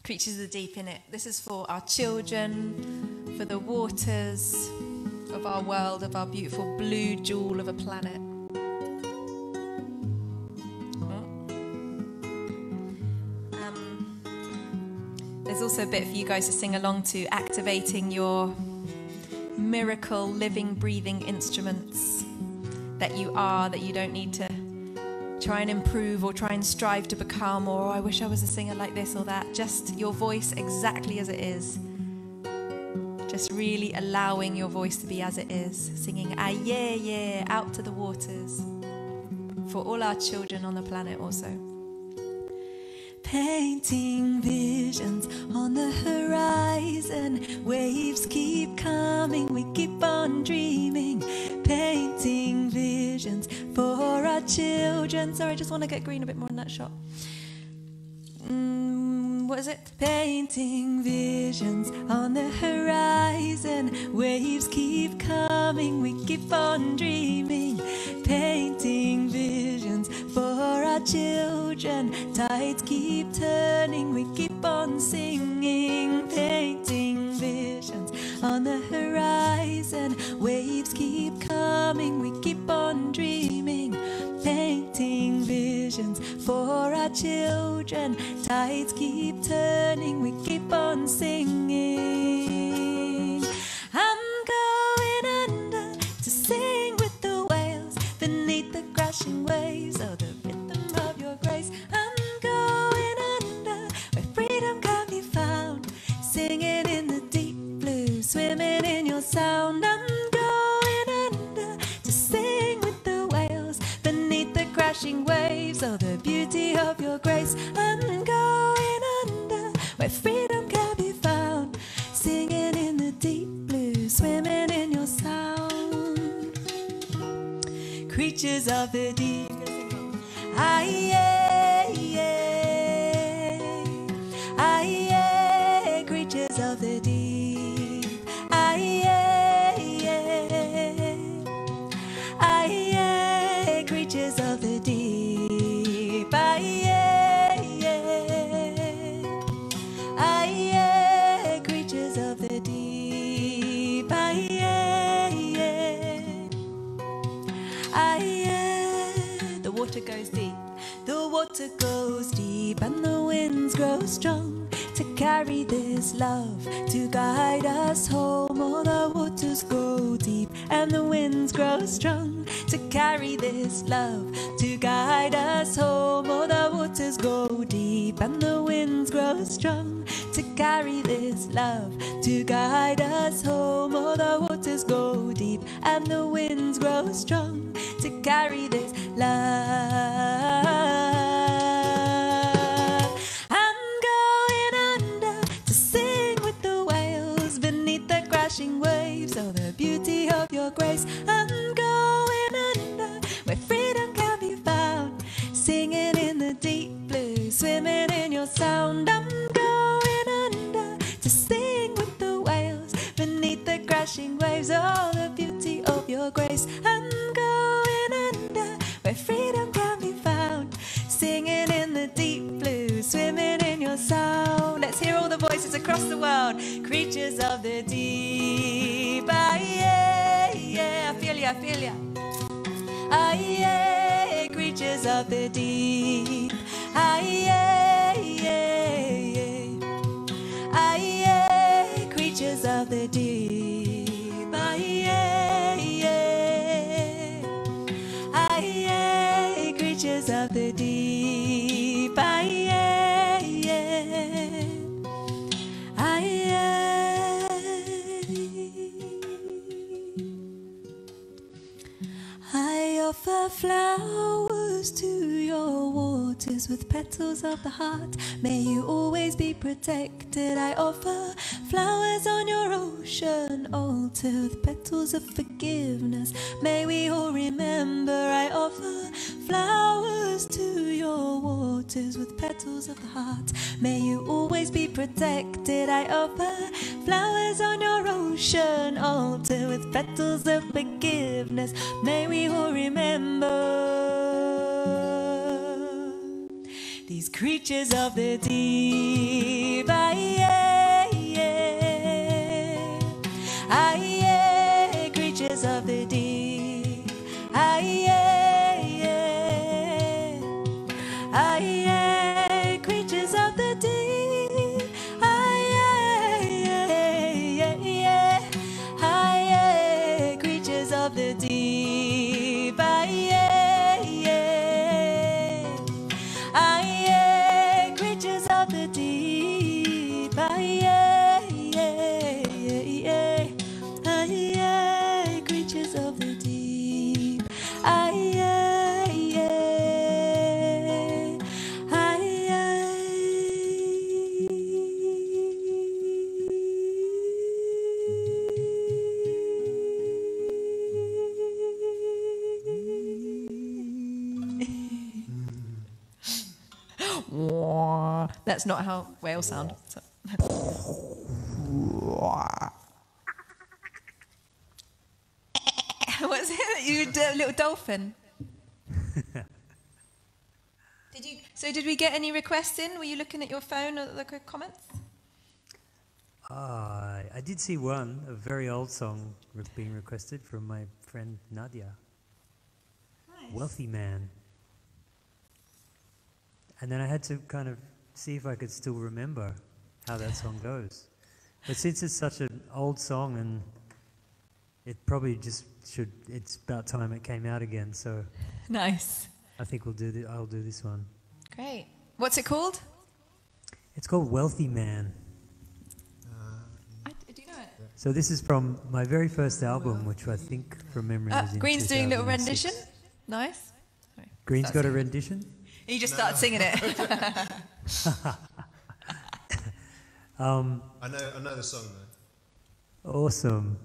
Creatures of the deep in it. This is for our children, for the waters of our world, of our beautiful blue jewel of a planet. Um, there's also a bit for you guys to sing along to, activating your miracle, living, breathing instruments that you are, that you don't need to try and improve or try and strive to become, or "Oh, I wish I was a singer like this or that. Just your voice exactly as it is. Just really allowing your voice to be as it is, singing ah yeah yeah out to the waters for all our children on the planet also. Painting visions on the horizon, waves keep coming, we keep on dreaming. Painting visions for our children. Sorry, I just want to get green a bit more in that shot. Mm, what is it? Painting visions on the horizon. Waves keep coming, we keep on dreaming. Painting for our children. Tides keep turning, we keep on singing. Painting visions on the horizon. Waves keep coming, we keep on dreaming. Painting visions for our children. Tides keep turning, we keep on singing. I'm going under to sing with the whales beneath crashing waves of the rhythm of your grace. I'm going under where freedom can be found, singing in the deep blue, swimming in your sound. I'm going under to sing with the whales beneath the crashing waves of the beauty of your grace. I'm going under where freedom Creatures of the deep. Aye, yeah, strong to carry this love to guide us home. All the waters go deep and the winds grow strong to carry this love to guide us home. All the waters go deep and the winds grow strong to carry this love to guide us home. All the waters go deep and the winds grow strong to carry this love. Grace. I'm going under where freedom can be found, singing in the deep blue, swimming in your sound. I'm going under to sing with the whales beneath the crashing waves of the beauty of your grace. I'm going under where freedom can be found, singing in the deep blue, swimming in your sound. Let's hear all the voices across the world, creatures of the deep. Ah, I feel I feel ya. Yeah, creatures of the deep. Ah, yeah, creatures of the deep. I offer flowers to your waters with petals of the heart. May you always be protected. I offer flowers on your ocean altar with petals of forgiveness. May we all remember. I offer flowers to your waters with petals of the heart. May you always be protected. I offer flowers on your ocean altar with petals of forgiveness. May we all remember these creatures of the deep. Ah, yeah, That's not how whales sound. So- What's it? You d- little dolphin. did you? So did we get any requests in? Were you looking at your phone or the comments? Ah, I did see one, a very old song being requested from my friend Nadia. Wealthy Man. And then I had to kind of see if I could still remember how that song goes. But since it's such an old song and it probably just should, it's about time it came out again. So Nice. I think we'll do the, I'll do this one. Great. What's it called? It's called Wealthy Man. I, do know it? So this is from my very first album, which I think from memory Uh, was in Green's doing a little rendition. Nice. Sorry. Green's Start got a singing. rendition. You just start singing it. Um, I know, I know the song though. awesome.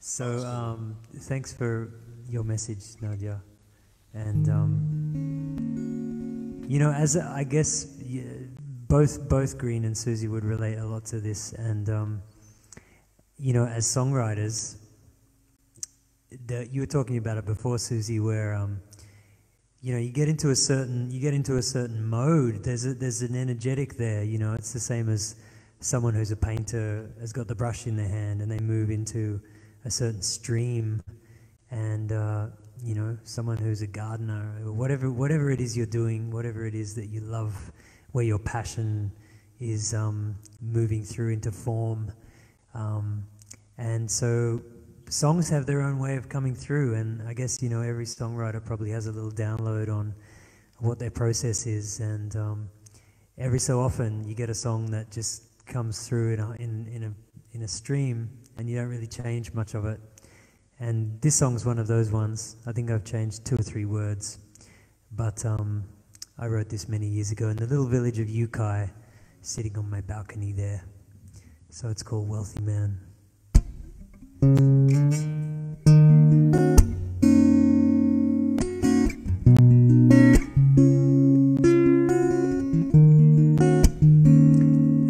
So um, thanks for your message, Nadia. And um, you know, as I guess yeah, both both Green and Susie would relate a lot to this. And um, you know, as songwriters, the, you were talking about it before, Susie, where um, you know you get into a certain you get into a certain mode. There's a, there's an energetic there. You know, it's the same as someone who's a painter has got the brush in their hand and they move into a certain stream, and uh, you know someone who's a gardener or whatever whatever it is you're doing, whatever it is that you love, where your passion is um, moving through into form. Um, and so songs have their own way of coming through, and I guess you know every songwriter probably has a little download on what their process is, and um, every so often you get a song that just comes through in a, in, in a in a stream, and you don't really change much of it. And this song's one of those ones. I think I've changed two or three words, but um, I wrote this many years ago in the little village of Uki, sitting on my balcony there. So it's called Wealthy Man. And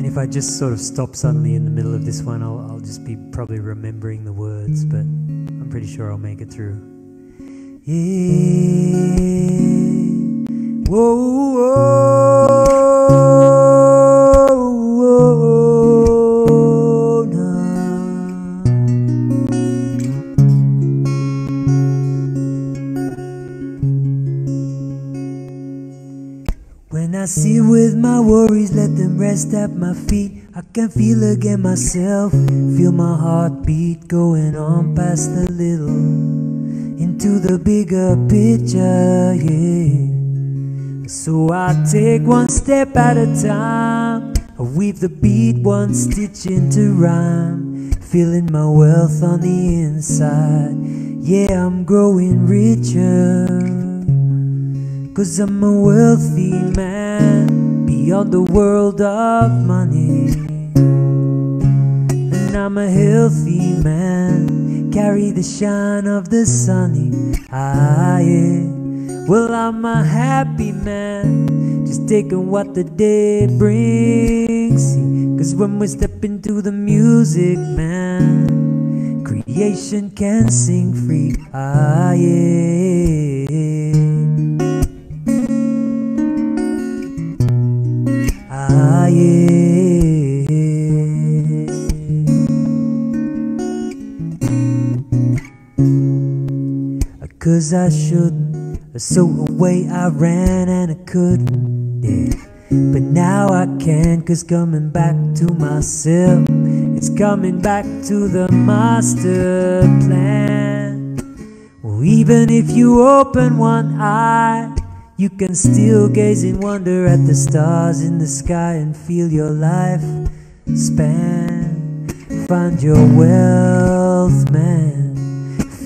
if I just sort of stop suddenly in the middle of this one, I'll, I'll just be probably remembering the words, but I'm pretty sure I'll make it through. Yeah. Whoa, whoa, worries, let them rest at my feet. I can feel again myself, feel my heartbeat going on past the little into the bigger picture, yeah. So I take one step at a time, I weave the beat one stitch into rhyme, feeling my wealth on the inside. Yeah, I'm growing richer. Cause I'm a wealthy man beyond the world of money. And I'm a healthy man, carry the shine of the sunny. Ah, yeah. Well, I'm a happy man, just taking what the day brings. Cause when we step into the music, man, creation can sing free. Ah, yeah. Ah. Cause I should so away I ran and I couldn't, yeah. But now I can, cause coming back to myself, it's coming back to the master plan. Well, even if you open one eye, you can still gaze in wonder at the stars in the sky and feel your life span. Find your wealth, man.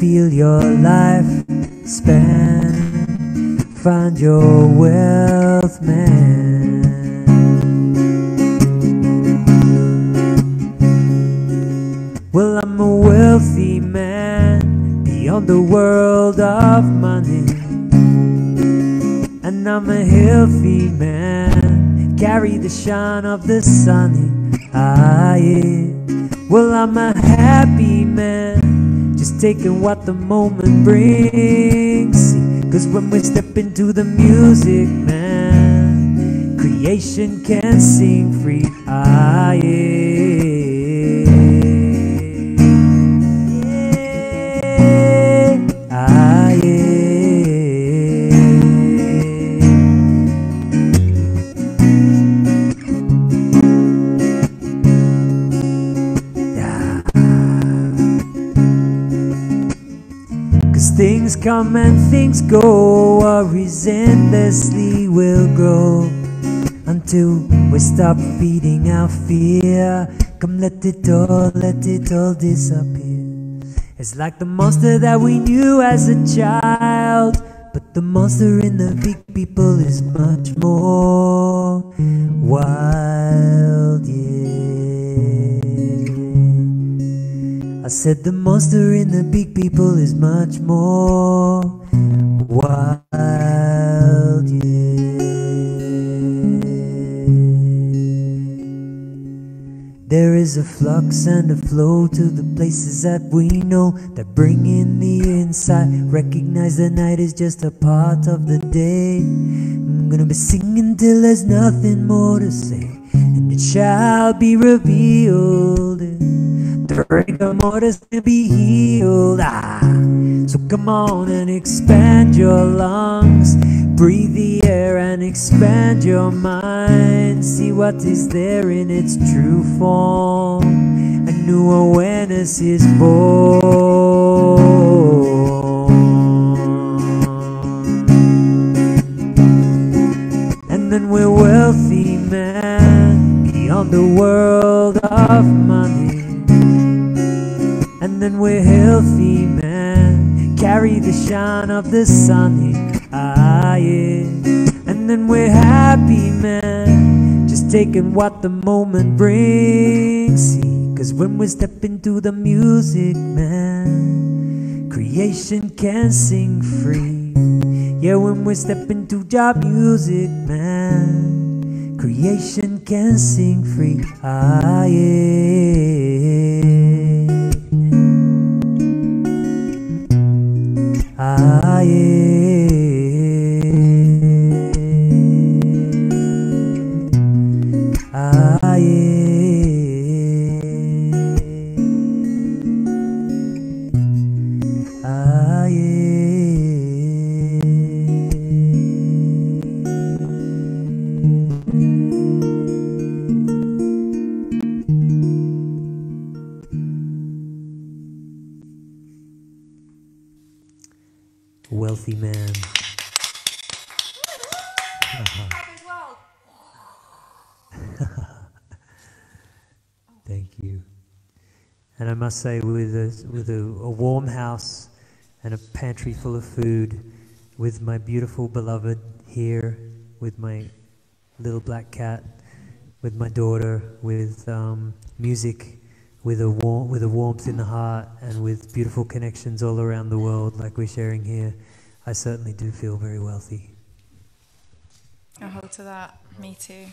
Feel your life span. Find your wealth, man. Well, I'm a wealthy man beyond the world of money. And I'm a healthy man, carry the shine of the sun. Ah, yeah. Well, I'm a happy man, just taking what the moment brings. Cause when we step into the music, man, creation can sing free. Ah, yeah. Go, worries endlessly will grow until we stop feeding our fear. Come, let it all, let it all disappear. It's like the monster that we knew as a child, but the monster in the big people is much more wild, yeah. I said the monster in the big people is much more wild, yeah. There is a flux and a flow to the places that we know that bring in the insight. Recognize the night is just a part of the day. I'm gonna be singing till there's nothing more to say, and it shall be revealed. The rigor mortis to be healed. Ah, so come on and expand your lungs. Breathe the air and expand your mind. See what is there in its true form. A new awareness is born. The world of money. And then we're healthy, man, carry the shine of the sun. Ah, yeah. And then we're happy, man, just taking what the moment brings. See, cause when we step into the music, man, creation can sing free. Yeah, when we step into job music, man, creation can sing free. Ah, yeah. Ah, yeah. Must say, with a, with a, a warm house and a pantry full of food, with my beautiful beloved here, with my little black cat, with my daughter, with um, music, with a warm, with a warmth in the heart, and with beautiful connections all around the world, like we're sharing here. I certainly do feel very wealthy. I hold to that. Me too.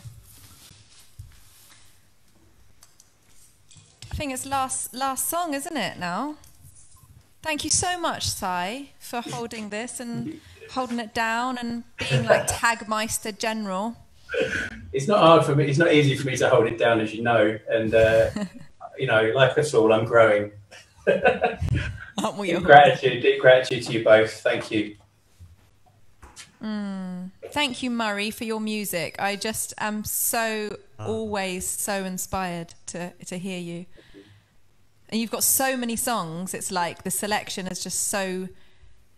Think it's last last song, isn't it? Now. Thank you so much, Sai, for holding this and holding it down and being like Tagmeister General. It's not hard for me. It's not easy for me to hold it down, as you know. And uh, you know, like us all, I'm growing. Aren't we? Deep gratitude, deep gratitude to you both. Thank you. Mm. Thank you, Murray, for your music. I just am so uh. always so inspired to to hear you. And you've got so many songs. It's like the selection is just so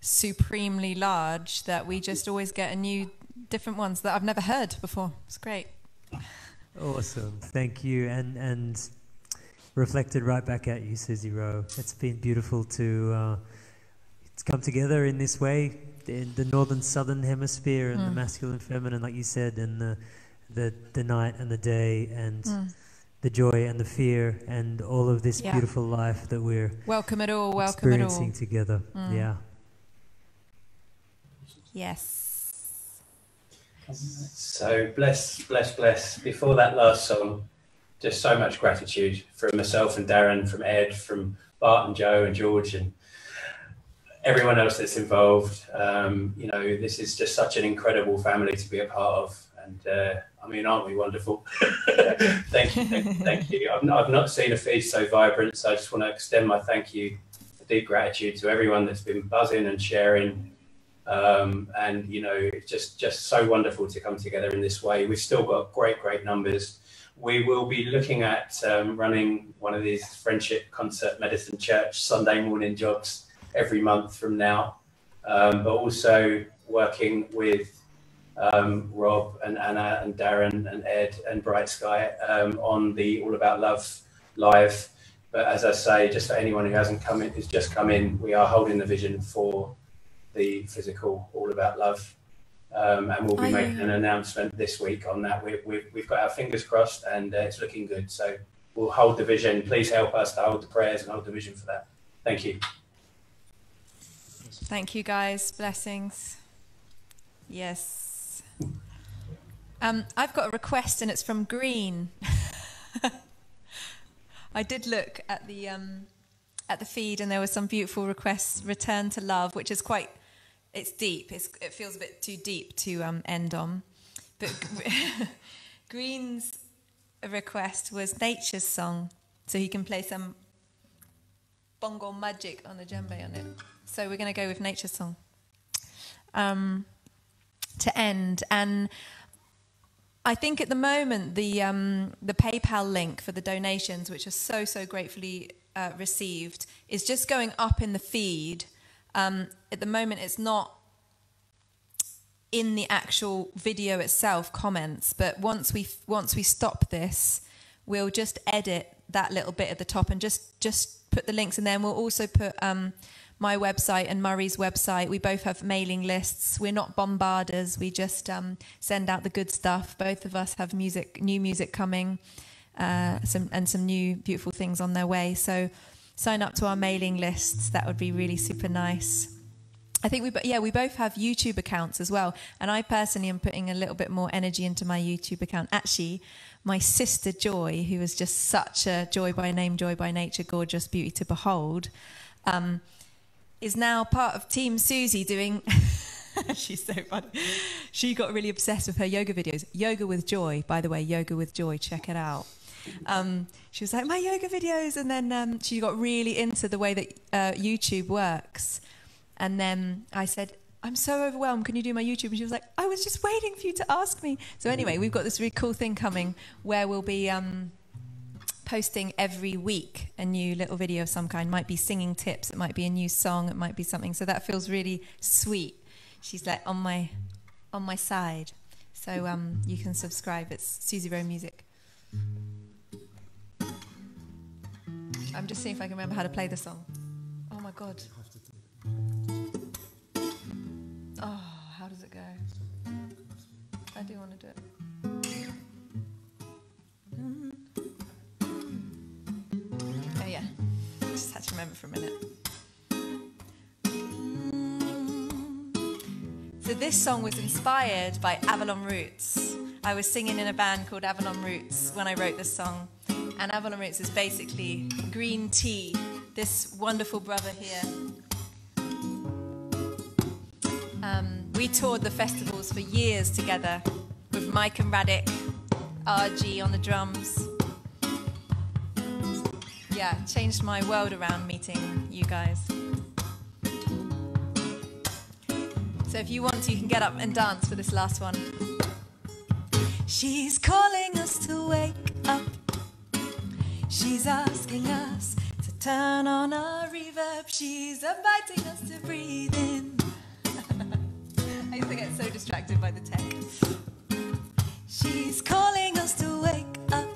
supremely large that we just always get a new, different ones that I've never heard before. It's great. Awesome. Thank you. And and reflected right back at you, Susie Ro. It's been beautiful to uh, to come together in this way in the northern southern hemisphere and mm. the masculine feminine, like you said, and the the the night and the day and. Mm the joy and the fear and all of this yeah. beautiful life that we're welcome it all welcome experiencing it all. together mm. yeah yes so bless bless bless before that last song just so much gratitude from myself and darren from ed from bart and joe and george and everyone else that's involved um, you know this is just such an incredible family to be a part of and uh, I mean, aren't we wonderful? thank you, thank, thank you. I've not, I've not seen a feast so vibrant, so I just want to extend my thank you, deep gratitude to everyone that's been buzzing and sharing. Um, and you know, it's just just so wonderful to come together in this way. We've still got great, great numbers. We will be looking at um, running one of these friendship concert medicine church Sunday morning jobs every month from now, um, but also working with um, Rob and Anna and Darren and Ed and Bright Sky um, on the All About Love live. But as I say, just for anyone who hasn't come in, who's just come in, we are holding the vision for the physical All About Love. Um, and we'll be making an announcement this week on that. We, we, we've got our fingers crossed and uh, it's looking good. So we'll hold the vision. Please help us to hold the prayers and hold the vision for that. Thank you. Thank you, guys. Blessings. Yes. Um, I've got a request, and it's from Green. I did look at the um, at the feed, and there were some beautiful requests. Return to love, which is quite it's deep. It's, it feels a bit too deep to um, end on. But Green's request was Nature's song, so he can play some bongo magic on the djembe on it. So we're going to go with Nature's song um, to end. And I think at the moment the um, the PayPal link for the donations, which are so so gratefully uh, received, is just going up in the feed. Um, at the moment, it's not in the actual video itself comments, but once we once we stop this, we'll just edit that little bit at the top and just just put the links in there. And we'll also put um, my website and Murray's website. We both have mailing lists. We're not bombarders. We just um, send out the good stuff. Both of us have music, new music coming, uh, some and some new beautiful things on their way. So sign up to our mailing lists. That would be really super nice. I think we, yeah, we both have YouTube accounts as well. And I personally am putting a little bit more energy into my YouTube account. Actually, my sister Joy, who is just such a joy by name, joy by nature, gorgeous beauty to behold. Um, is now part of Team Susie doing. She's so funny. She got really obsessed with her yoga videos. Yoga with Joy, by the way, Yoga with Joy, check it out. Um, she was like, my yoga videos. And then um, she got really into the way that uh, YouTube works. And then I said, I'm so overwhelmed. Can you do my YouTube? And she was like, I was just waiting for you to ask me. So, anyway, we've got this really cool thing coming where we'll be. Um, posting every week a new little video of some kind. It Might be singing tips, it might be a new song, it might be something. So that feels really sweet. She's like on my on my side. So um, you can subscribe. It's Susie Ro Music. I'm just seeing if I can remember how to play the song. Oh my god. Oh, how does it go? I do want to do it. Remember for a minute. So this song was inspired by Avalon Roots. I was singing in a band called Avalon Roots when I wrote this song. And Avalon Roots is basically green tea. This wonderful brother here. Um, we toured the festivals for years together with Mike and Radic, RG on the drums. Yeah, changed my world around meeting you guys. So if you want to, you can get up and dance for this last one. She's calling us to wake up. She's asking us to turn on our reverb. She's inviting us to breathe in. I used to get so distracted by the tech. She's calling us to wake up.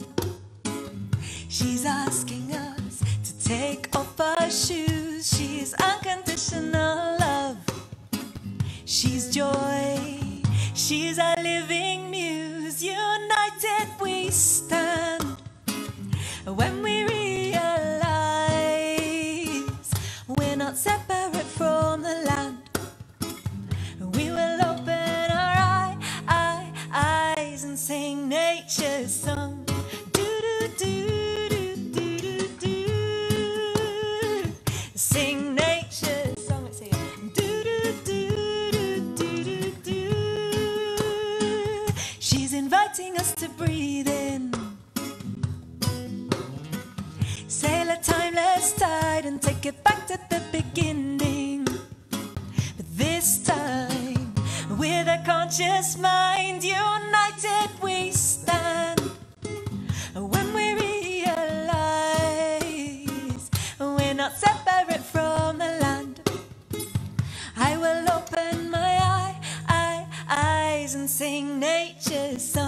She's asking shoes. She's unconditional love. She's joy. She's a living muse. United we stand when we realize we're not separate beginning. But this time, with a conscious mind, united we stand. When we realize we're not separate from the land, I will open my eye, eye, eyes and sing nature's song.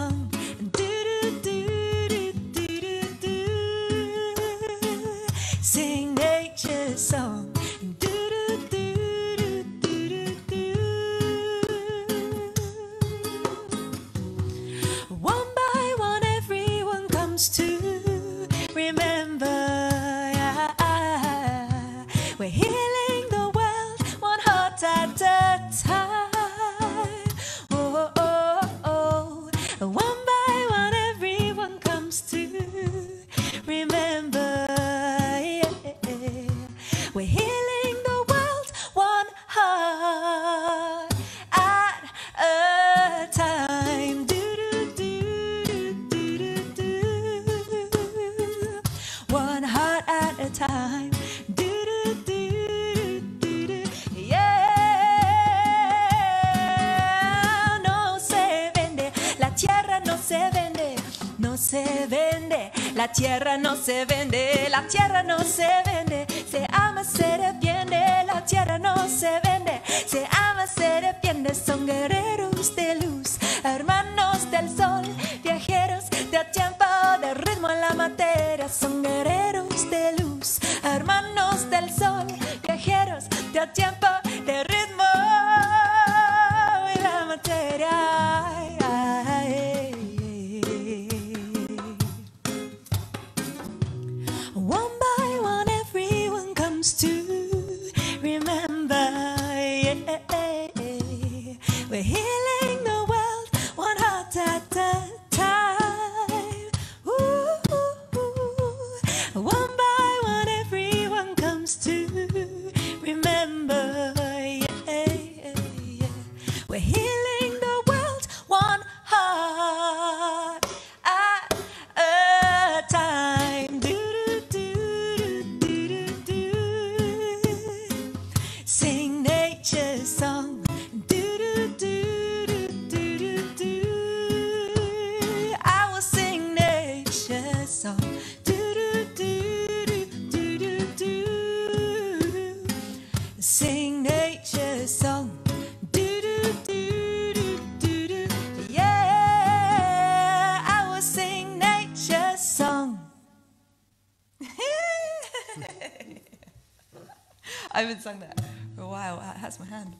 That for a while. That my hand.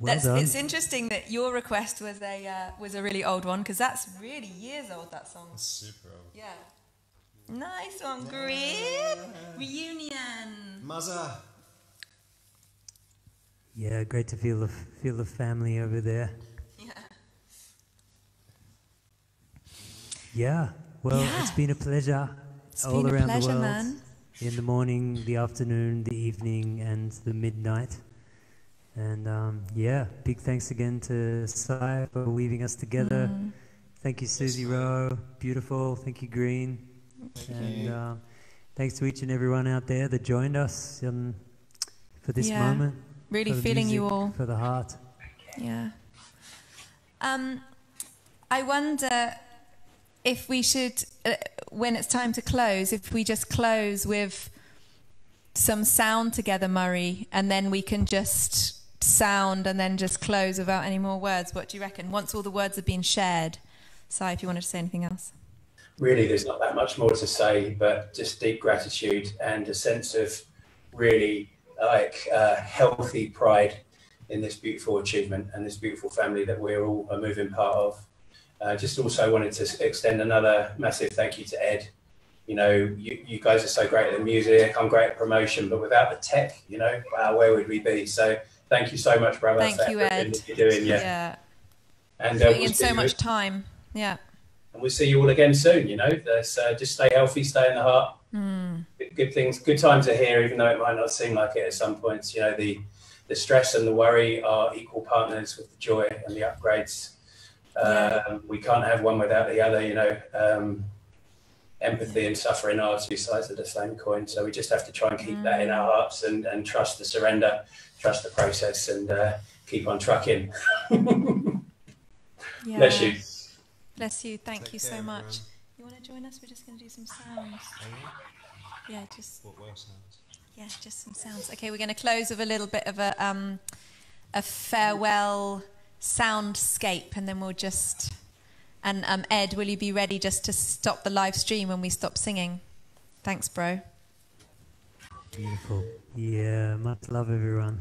Well that's, done. It's interesting that your request was a uh, was a really old one because that's really years old. That song. Super old. Yeah. Nice one, Grid. Reunion. Mother. Yeah, great to feel the feel the family over there. Yeah. Yeah. Well, Yeah. it's been a pleasure It's all been a around pleasure, the world. man. In the morning, the afternoon, the evening, and the midnight. And um, yeah, big thanks again to Sai for weaving us together. Mm. Thank you, Susie Ro. Beautiful. Thank you, Green. and uh, thanks to each and everyone out there that joined us um, for this Yeah. moment. Really for the feeling you all. For the heart. Yeah. Um, I wonder if we should, uh, when it's time to close, if we just close with some sound together, Murray, and then we can just sound and then just close without any more words. What do you reckon? Once all the words have been shared. Si, if you wanted to say anything else. really there's not that much more to say but just deep gratitude and a sense of really like uh, healthy pride in this beautiful achievement and this beautiful family that we're all a moving part of uh, just also wanted to extend another massive thank you to ed you know you, you guys are so great at the music i'm great at promotion but without the tech you know wow where would we be so thank you so much brother Thank you, Ed. you're doing yeah, Yeah. and uh, we'll in so much time. Yeah. and we'll see you all again soon. You know, uh, just stay healthy, stay in the heart. Good, good things, good times are here, even though it might not seem like it at some points. You know, the the stress and the worry are equal partners with the joy and the upgrades. Um, we can't have one without the other. You know, um, empathy and suffering are two sides of the same coin. So we just have to try and keep that in our hearts and, and trust the surrender, trust the process, and uh, keep on trucking. yeah. Bless you. Bless you. Thank Take you so care, much. everyone. You want to join us? We're just going to do some sounds. Yeah, just What well sounds? yeah, just some sounds. Okay, we're going to close with a little bit of a um, a farewell soundscape, and then we'll just. And um, Ed, will you be ready just to stop the live stream when we stop singing? Thanks, bro. Beautiful. Yeah, much love, everyone.